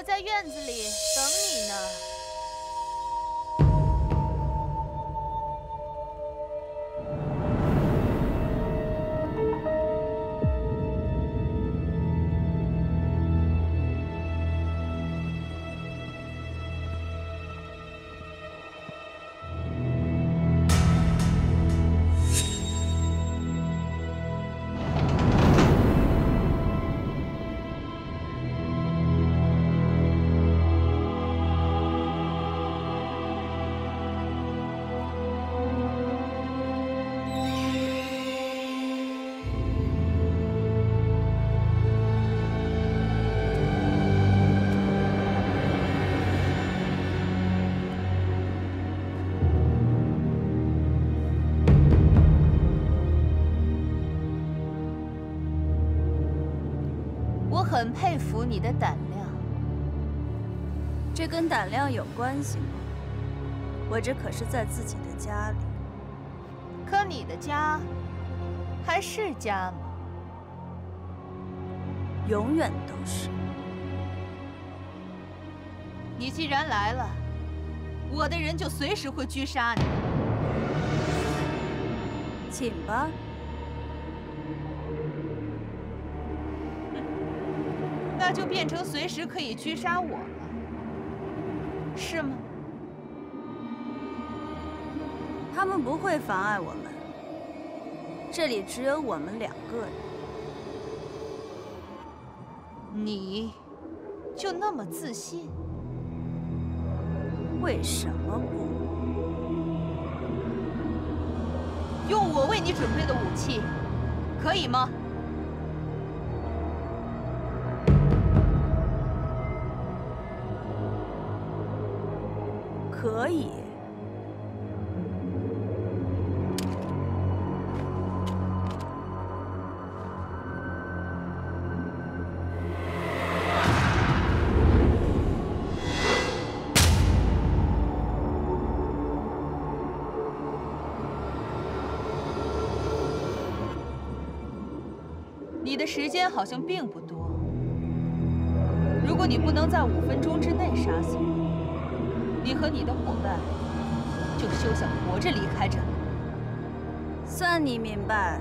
我在院子里等你呢。跟胆量有关系吗？我这可是在自己的家里。可你的家还是家吗？永远都是。你既然来了，我的人就随时会狙杀你。请吧。那就变成随时可以狙杀我了，是吗？他们不会妨碍我们。这里只有我们两个人。你就那么自信？为什么不？用我为你准备的武器，可以吗？可以。你的时间好像并不多。如果你不能在五分钟之内杀死，你和你的伙伴就休想活着离开这里。算你明白。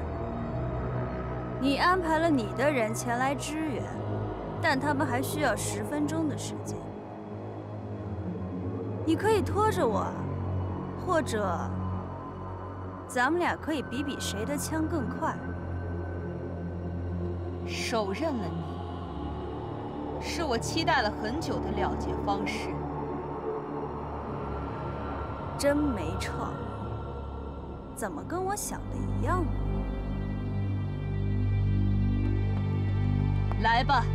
你安排了你的人前来支援，但他们还需要十分钟的时间。你可以拖着我，或者咱们俩可以比比谁的枪更快。手刃了你，是我期待了很久的了结方式。真没创，怎么跟我想的一样呢？来吧。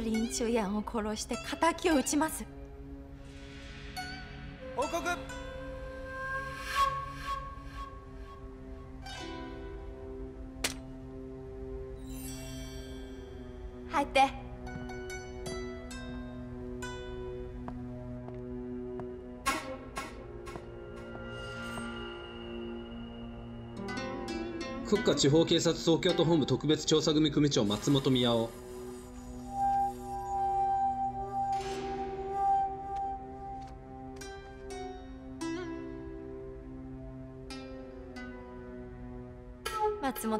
林中庵を殺して敵を討ちます。報告。入って。国家地方警察東京都本部特別調査組組長松本宮尾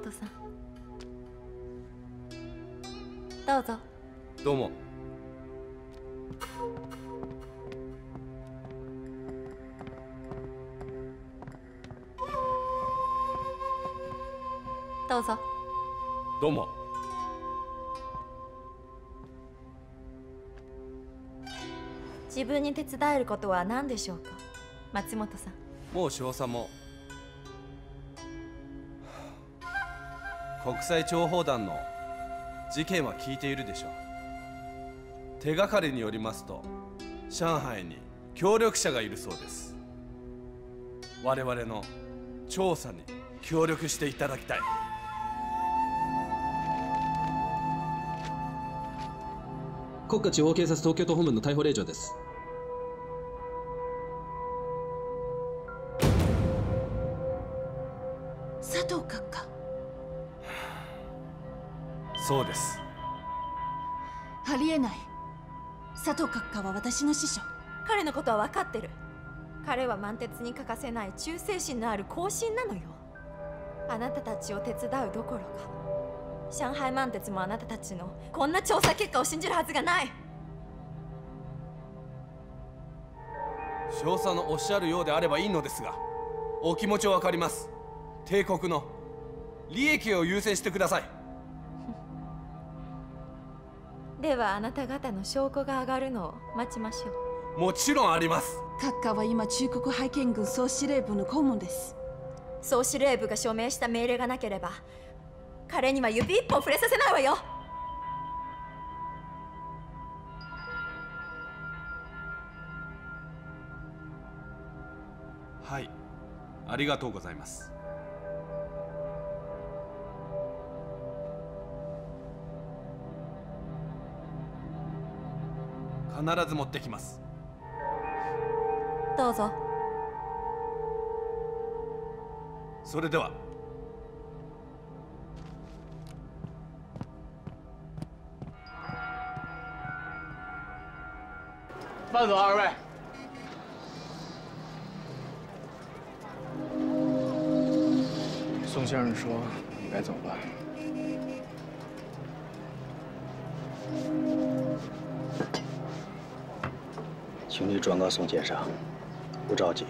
どうぞ。どうぞどうぞ。どうも。自分に手伝えることは何でしょうか？松本さん。もう志さんも。国際諜報団の事件は聞いているでしょう。手がかりによりますと上海に協力者がいるそうです。我々の調査に協力していただきたい。国家地方警察東京都本部の逮捕令状です。佐藤閣下そうです。ありえない。佐藤閣下は私の師匠。彼のことは分かってる。彼は満鉄に欠かせない忠誠心のある後進なのよ。あなたたちを手伝うどころか。上海満鉄もあなたたちのこんな調査結果を信じるはずがない。少佐のおっしゃるようであればいいのですがお気持ちは分かります。帝国の利益を優先してくださいではあなた方の証拠が上がるのを待ちましょう。もちろんあります。閣下は今中国拝見軍総司令部の顧問です。総司令部が署名した命令がなければ彼には指一本触れさせないわよ。はい。ありがとうございます必ず持ってきますどうぞそれでは慢走，二位。宋先生说你该走了。请你转告宋先生，不着急。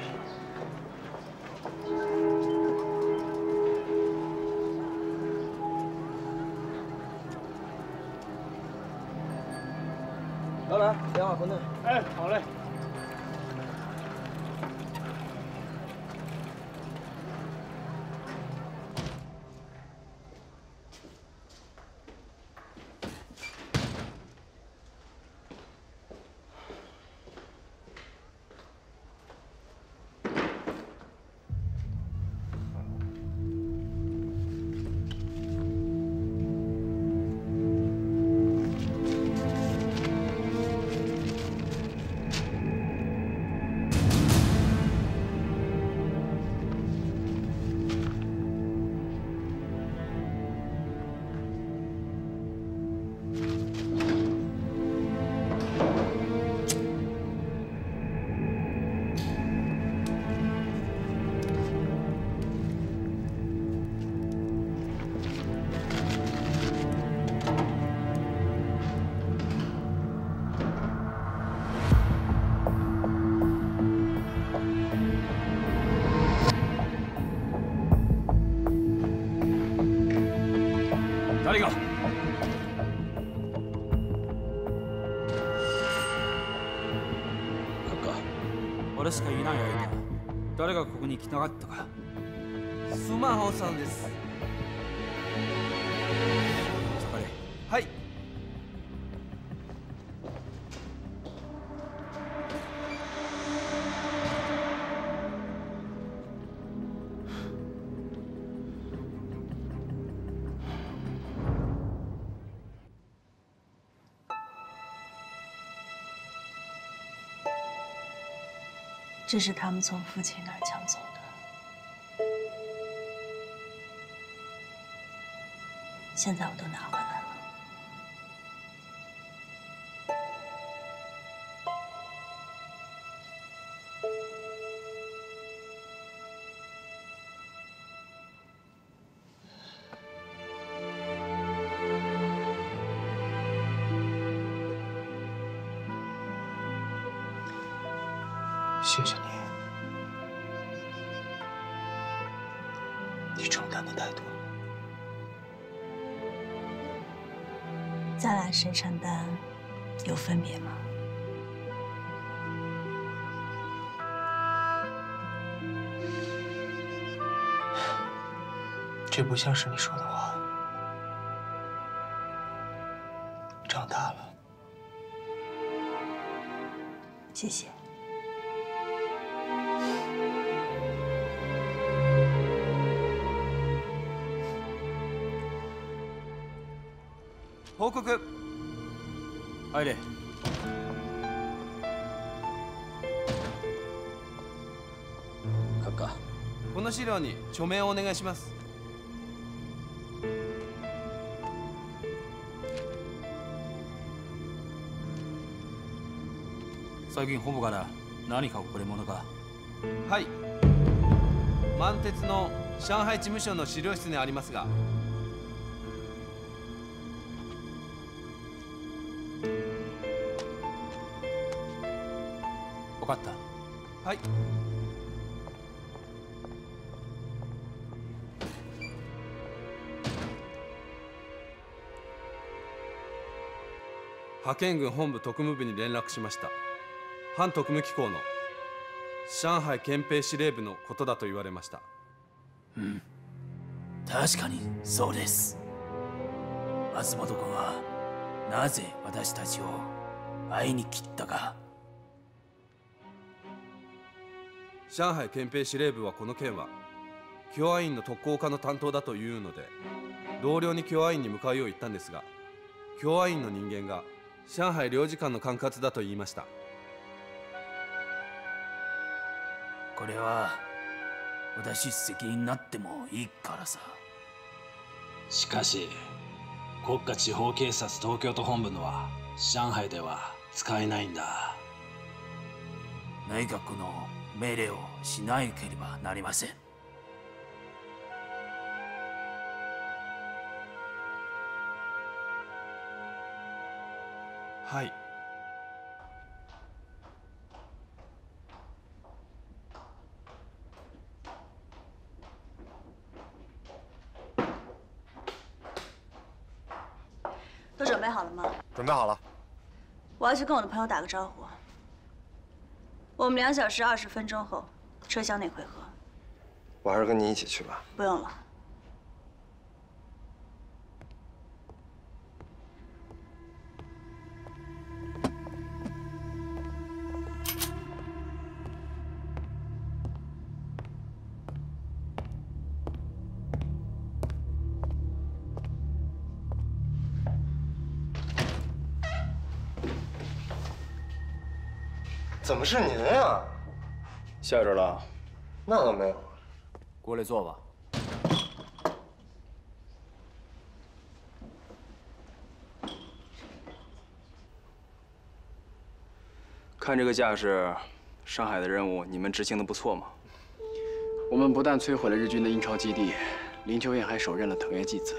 がここに来たかったかスマホさんです盛れはい这是他们从父亲那儿抢走 现在我都拿承担有分别吗？这不像是你说的话。长大了，谢谢。报告。入れ。閣下この資料に署名をお願いします。最近本部から何か遅れ物か。はい。満鉄の上海事務所の資料室にありますが派遣軍本部特務部に連絡しました。反特務機構の上海憲兵司令部のことだと言われました。うん。確かにそうです。松本君はなぜ私たちを会いに来たか。上海憲兵司令部はこの件は共愛員の特攻課の担当だというので同僚に共愛員に向かうよう言ったんですが共愛員の人間が上海領事館の管轄だと言いました。これは私責任になってもいいからさ。しかし国家地方警察東京都本部のは上海では使えないんだ。内閣の命令をしなければなりませんはい都准备好了吗？准备好了。我要去跟我的朋友打个招呼。我们两小时二十分钟后车厢内会合。我还是跟你一起去吧。不用了。怎么是您呀？吓着了？那倒没有。过来坐吧。看这个架势，上海的任务你们执行的不错嘛。我们不但摧毁了日军的印钞基地，林秋燕还手刃了藤原纪子。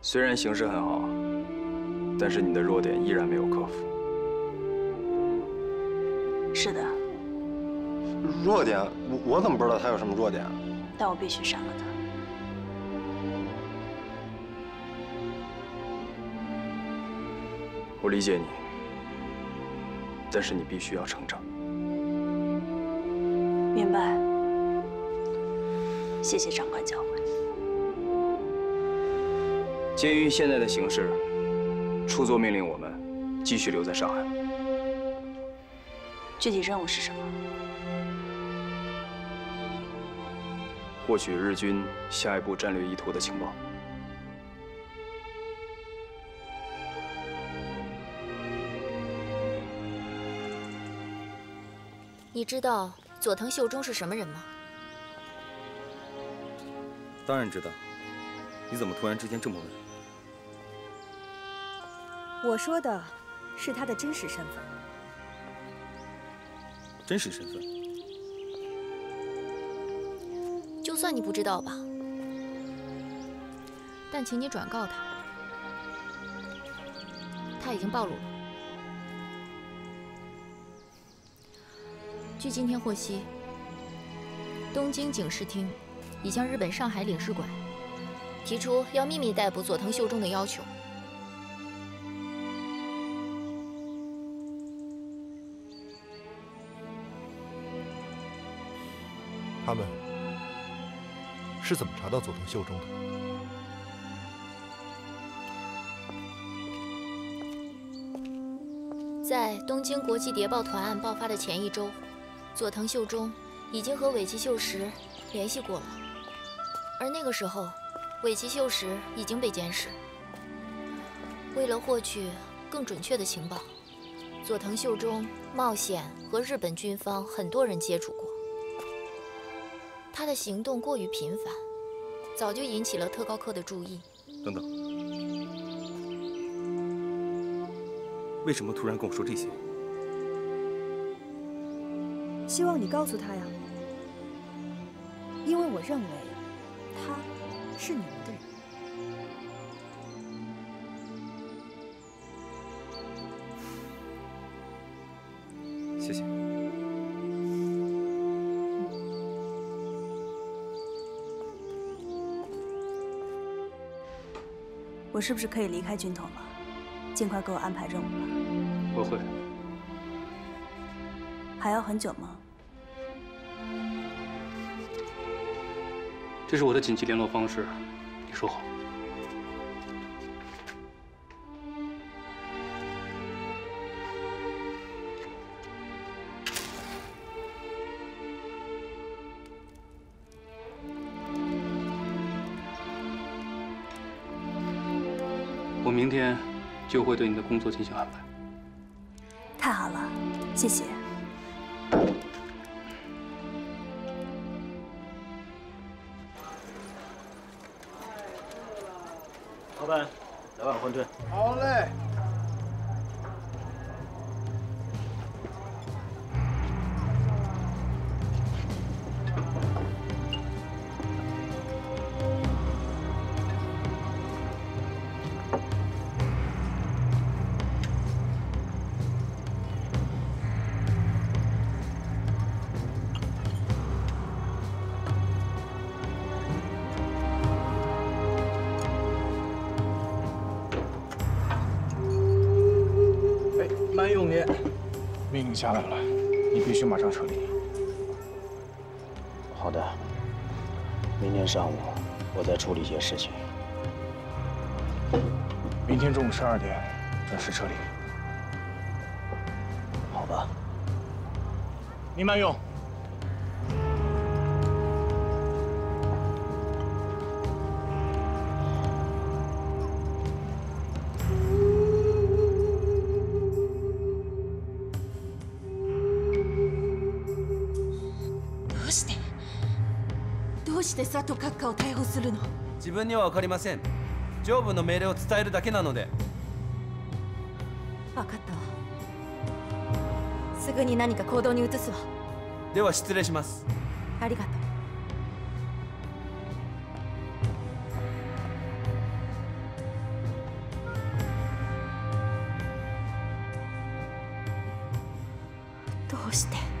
虽然形势很好，但是你的弱点依然没有克服。是的，弱点？我我怎么不知道他有什么弱点啊？但我必须杀了他。我理解你，但是你必须要成长。明白。谢谢长官教诲。鉴于现在的形势，处座命令我们继续留在上海。具体任务是什么？获取日军下一步战略意图的情报。你知道佐藤秀忠是什么人吗？当然知道。你怎么突然之间这么问？我说的是他的真实身份。真实身份？就算你不知道吧，但请你转告他，他已经暴露了。据今天获悉，东京警视厅已向日本上海领事馆提出要秘密逮捕佐藤秀忠的要求。他们是怎么查到佐藤秀忠的？在东京国际谍报团案爆发的前一周，佐藤秀忠已经和尾崎秀实联系过了，而那个时候，尾崎秀实已经被监视。为了获取更准确的情报，佐藤秀忠冒险和日本军方很多人接触过。他的行动过于频繁，早就引起了特高课的注意。等等，为什么突然跟我说这些？希望你告诉他呀，因为我认为他是你们的人。是不是可以离开军统了？尽快给我安排任务吧。我会。还要很久吗？这是我的紧急联络方式，你收好。就会对你的工作进行安排。太好了，谢谢。下来了，你必须马上撤离。好的，明天上午我再处理一些事情。明天中午十二点准时撤离。好吧。你慢用。どうして佐藤閣下を逮捕するの。自分には分かりません。上部の命令を伝えるだけなので。分かったわ。すぐに何か行動に移すわ。では失礼します。ありがとう。どうして？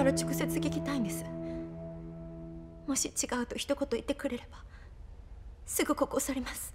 から直接聞きたいんです。もし違うと一言言ってくれればすぐここを去ります。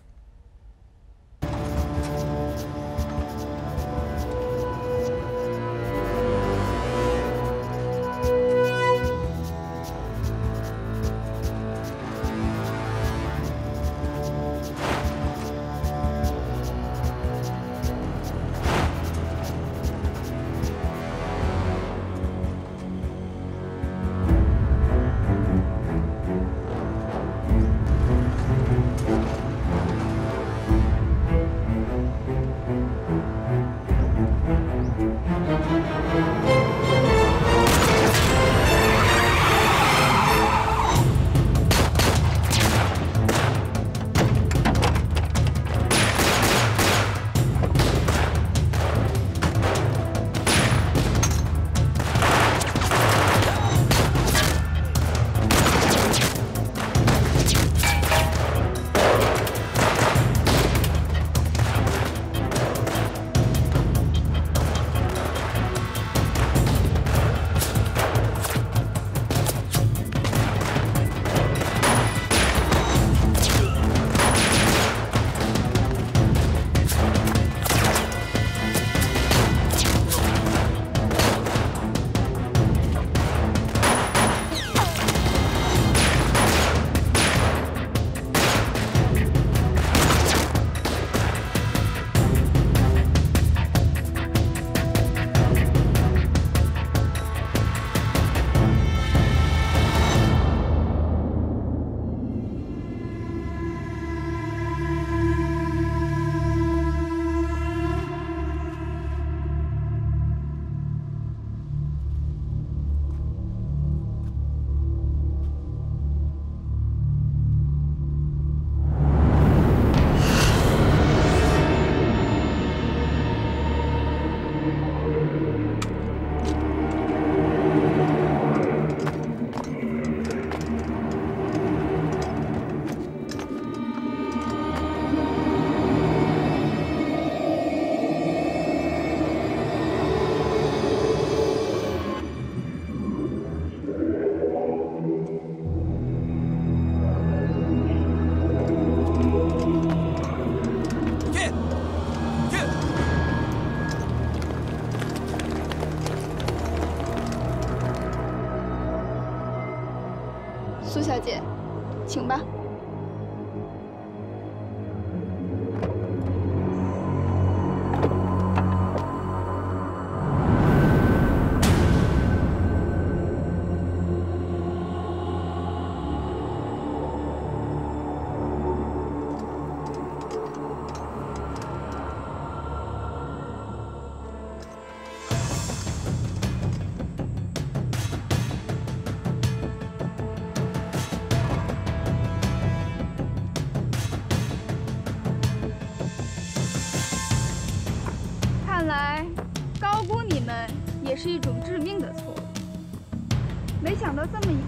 trường 3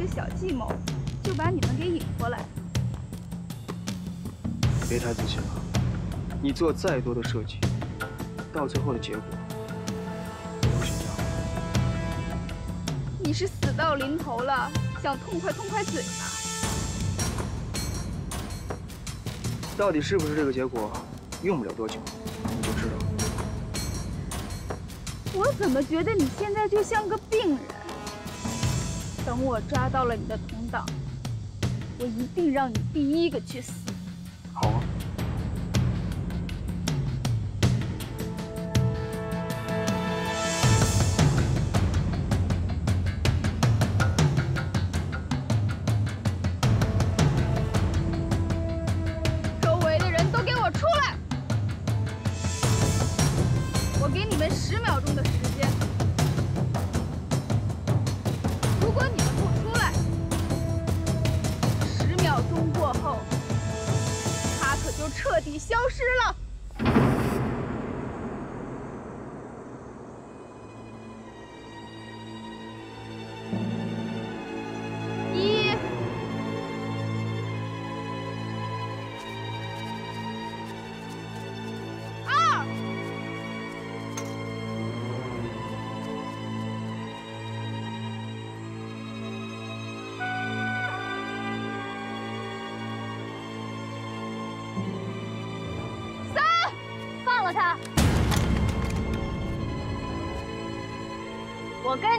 小计谋，就把你们给引过来了。别太自信了，你做再多的设计，到最后的结果都是一样的。你是死到临头了，想痛快痛快嘴吧？到底是不是这个结果，用不了多久你就知道了。我怎么觉得你现在就像个病人？等我抓到了你的同党，我一定让你第一个去死。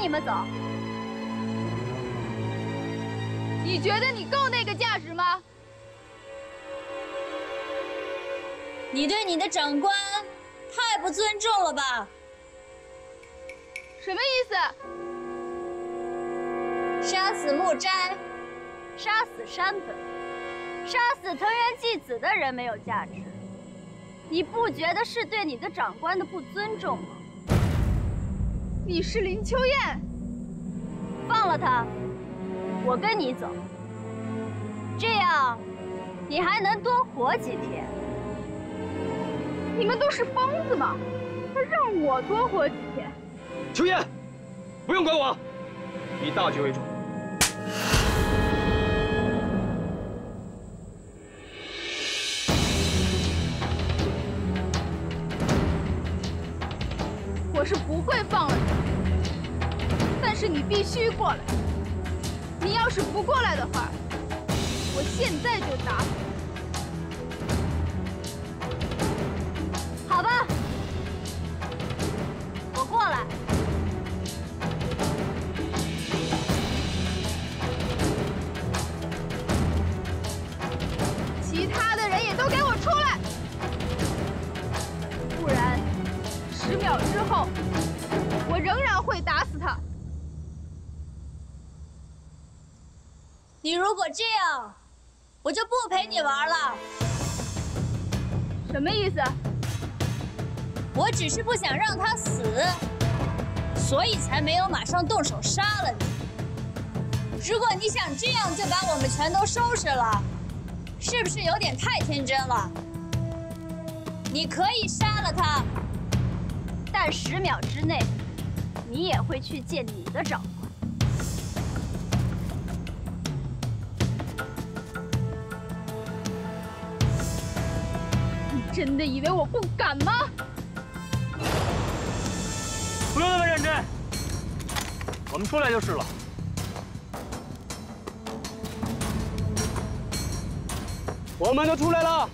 你们走。你觉得你够那个价值吗？你对你的长官太不尊重了吧？什么意思？杀死木斋，杀死山本，杀死藤原纪子的人没有价值，你不觉得是对你的长官的不尊重吗？你是林秋燕，放了他，我跟你走，这样你还能多活几天。你们都是疯子吗？还让我多活几天？秋燕，不用管我，以大局为重。我是不会放了必须过来。你要是不过来的话，我现在就打死你。好吧，果这样，我就不陪你玩了。什么意思？我只是不想让他死，所以才没有马上动手杀了你。如果你想这样就把我们全都收拾了，是不是有点太天真了？你可以杀了他，但十秒之内，你也会去见你的长真的以为我不敢吗？不用那么认真，我们出来就是了。我们都出来了。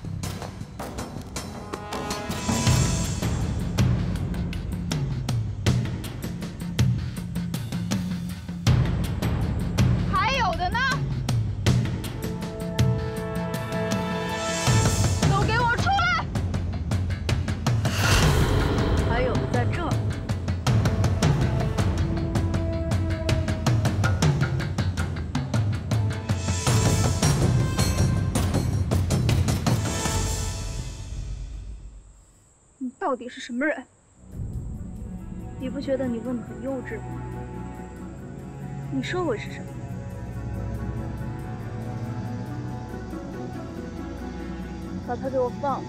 什么人？你不觉得你问的很幼稚吗？你说我是什么？把他给我放了，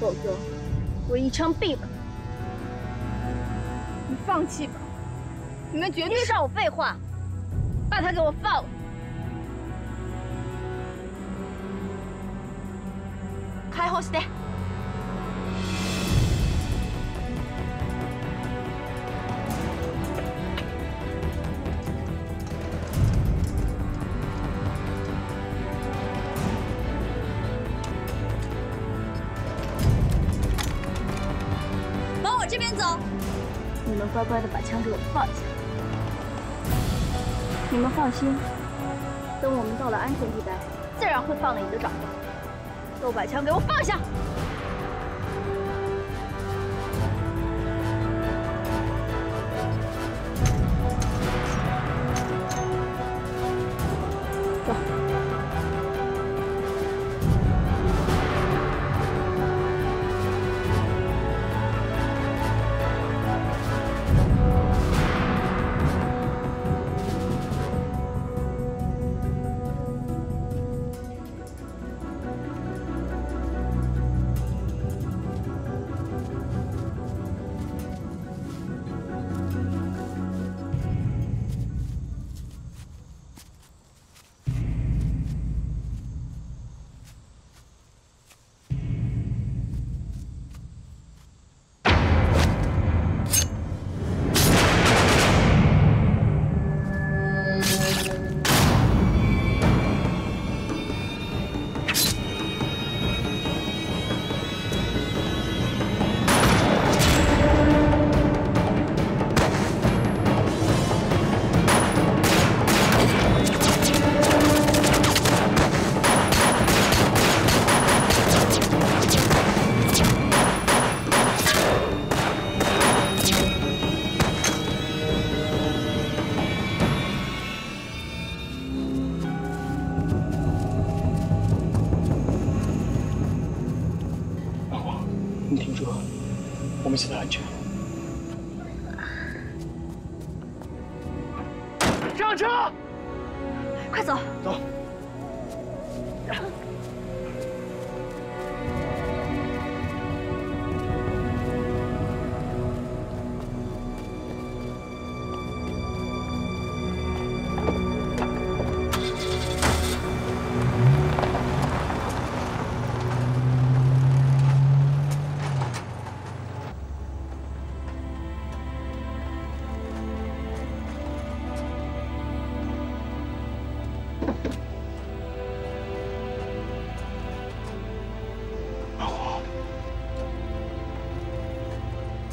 否则我一枪毙了你。放弃吧，你们绝对少我废话，把他给我放了。解放して。乖乖的把枪给我放下。你们放心，等我们到了安全地带，自然会放了你的长官。都把枪给我放下！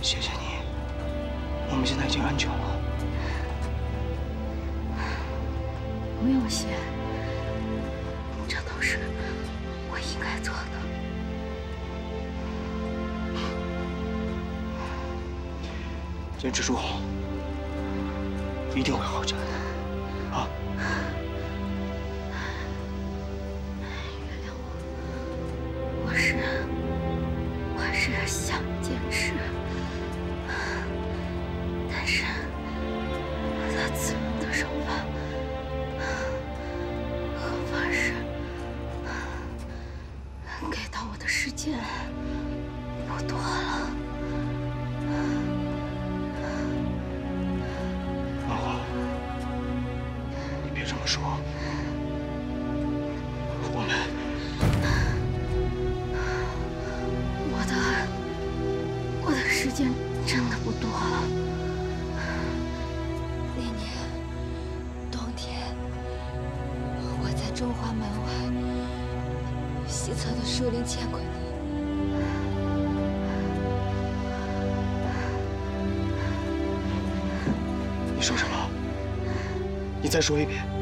谢谢你，我们现在已经安全了。不用谢，这都是我应该做的。坚持住，一定会好起来的，树林见过你。你说什么？你再说一遍。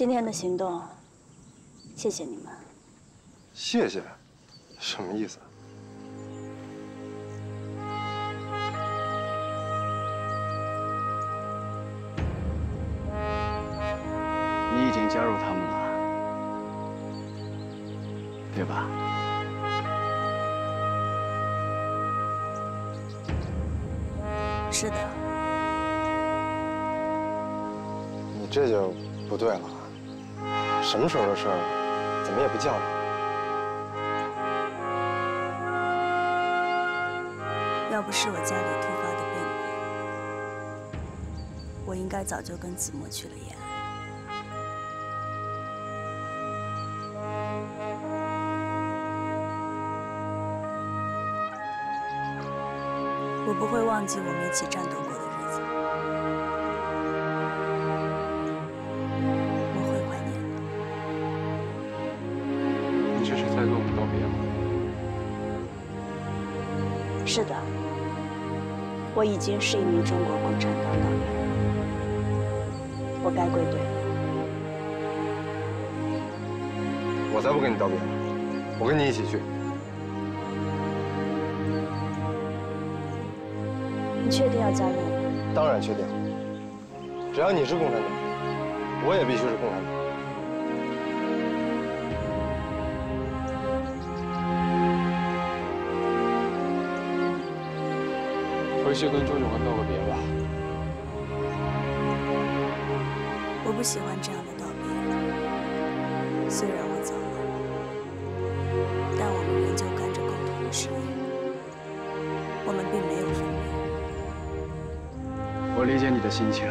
今天的行动，谢谢你们。谢谢，什么时候的事儿，怎么也不叫上？要不是我家里突发的变故，我应该早就跟子墨去了延安。我不会忘记我们一起战斗过是的，我已经是一名中国共产党党员，我该归队了。我才不跟你道别呢，我跟你一起去。你确定要加入我？当然确定。只要你是共产党，我也必须是共产党。去跟周永恒道个别吧。我不喜欢这样的道别。虽然我走了，但我们仍旧干着共同的事业。我们并没有分离。我理解你的心情。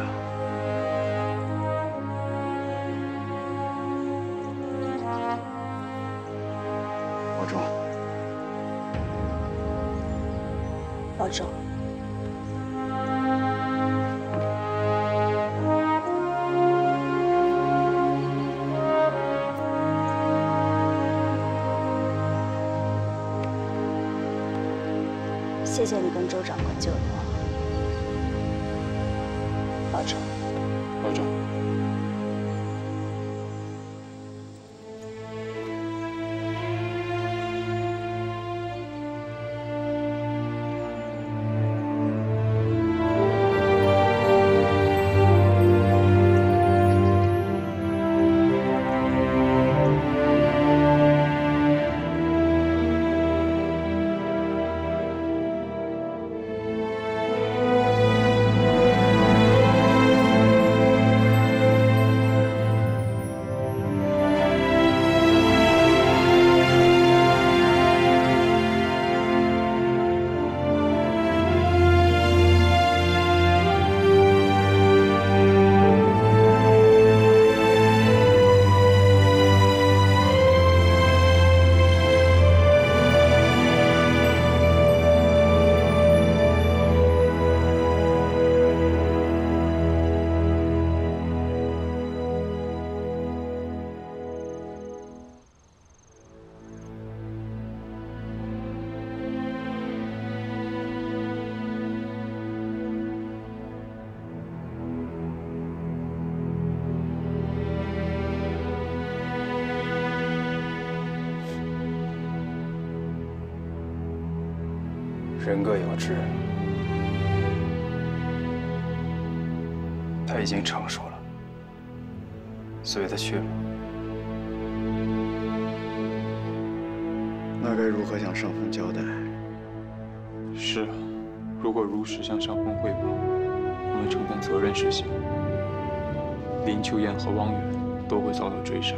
人各有志，他已经成熟了，所以他去吧。那该如何向上峰交代？是啊，如果如实向上峰汇报，我们承担责任是行。林秋燕和汪远都会遭到追杀。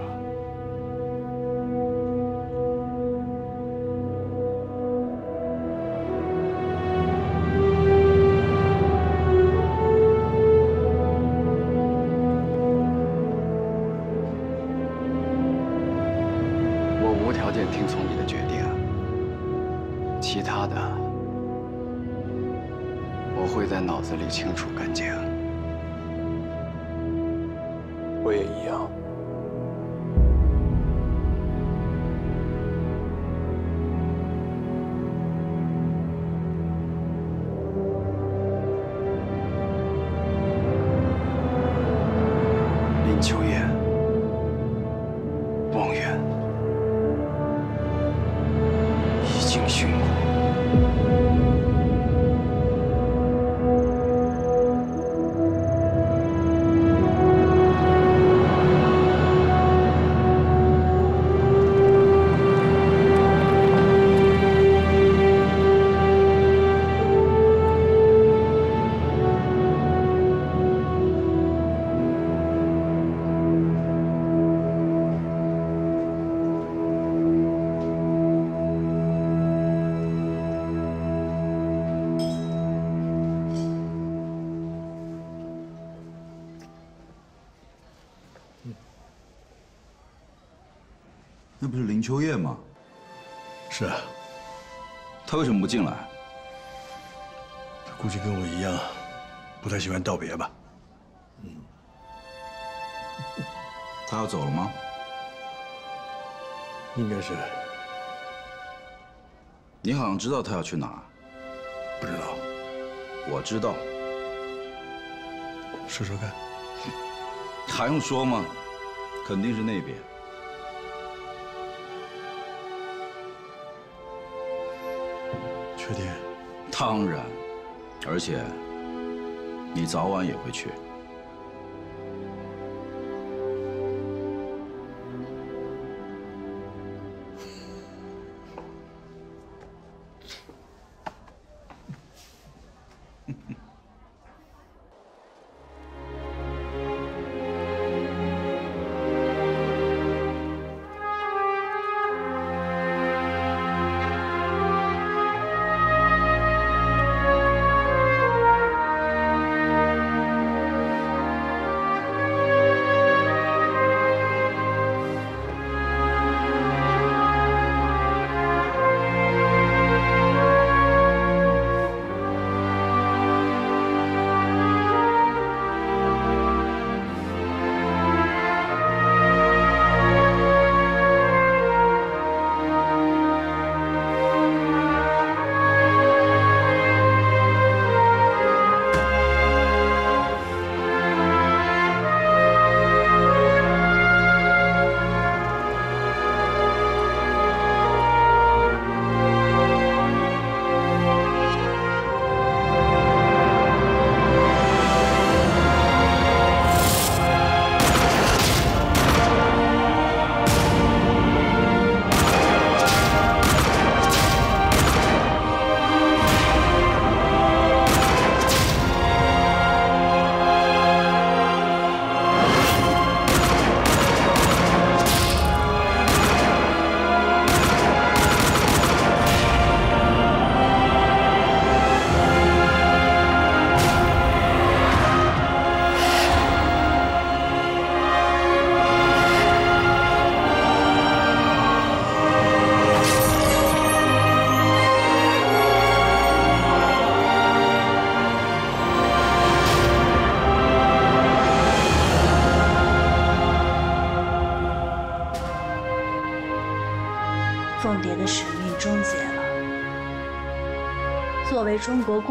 秋叶吗？是啊。他为什么不进来？他估计跟我一样，不太喜欢道别吧。嗯。他要走了吗？应该是。你好像知道他要去哪。不知道。我知道。说说看。还用说吗？肯定是那边。确定。当然而且你早晚也会去。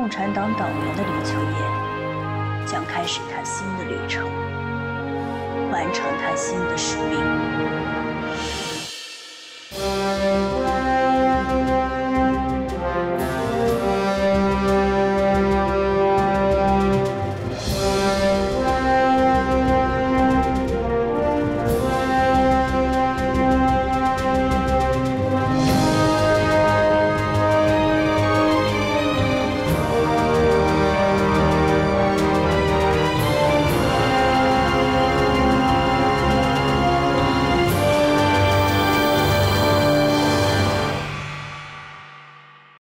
共产党党员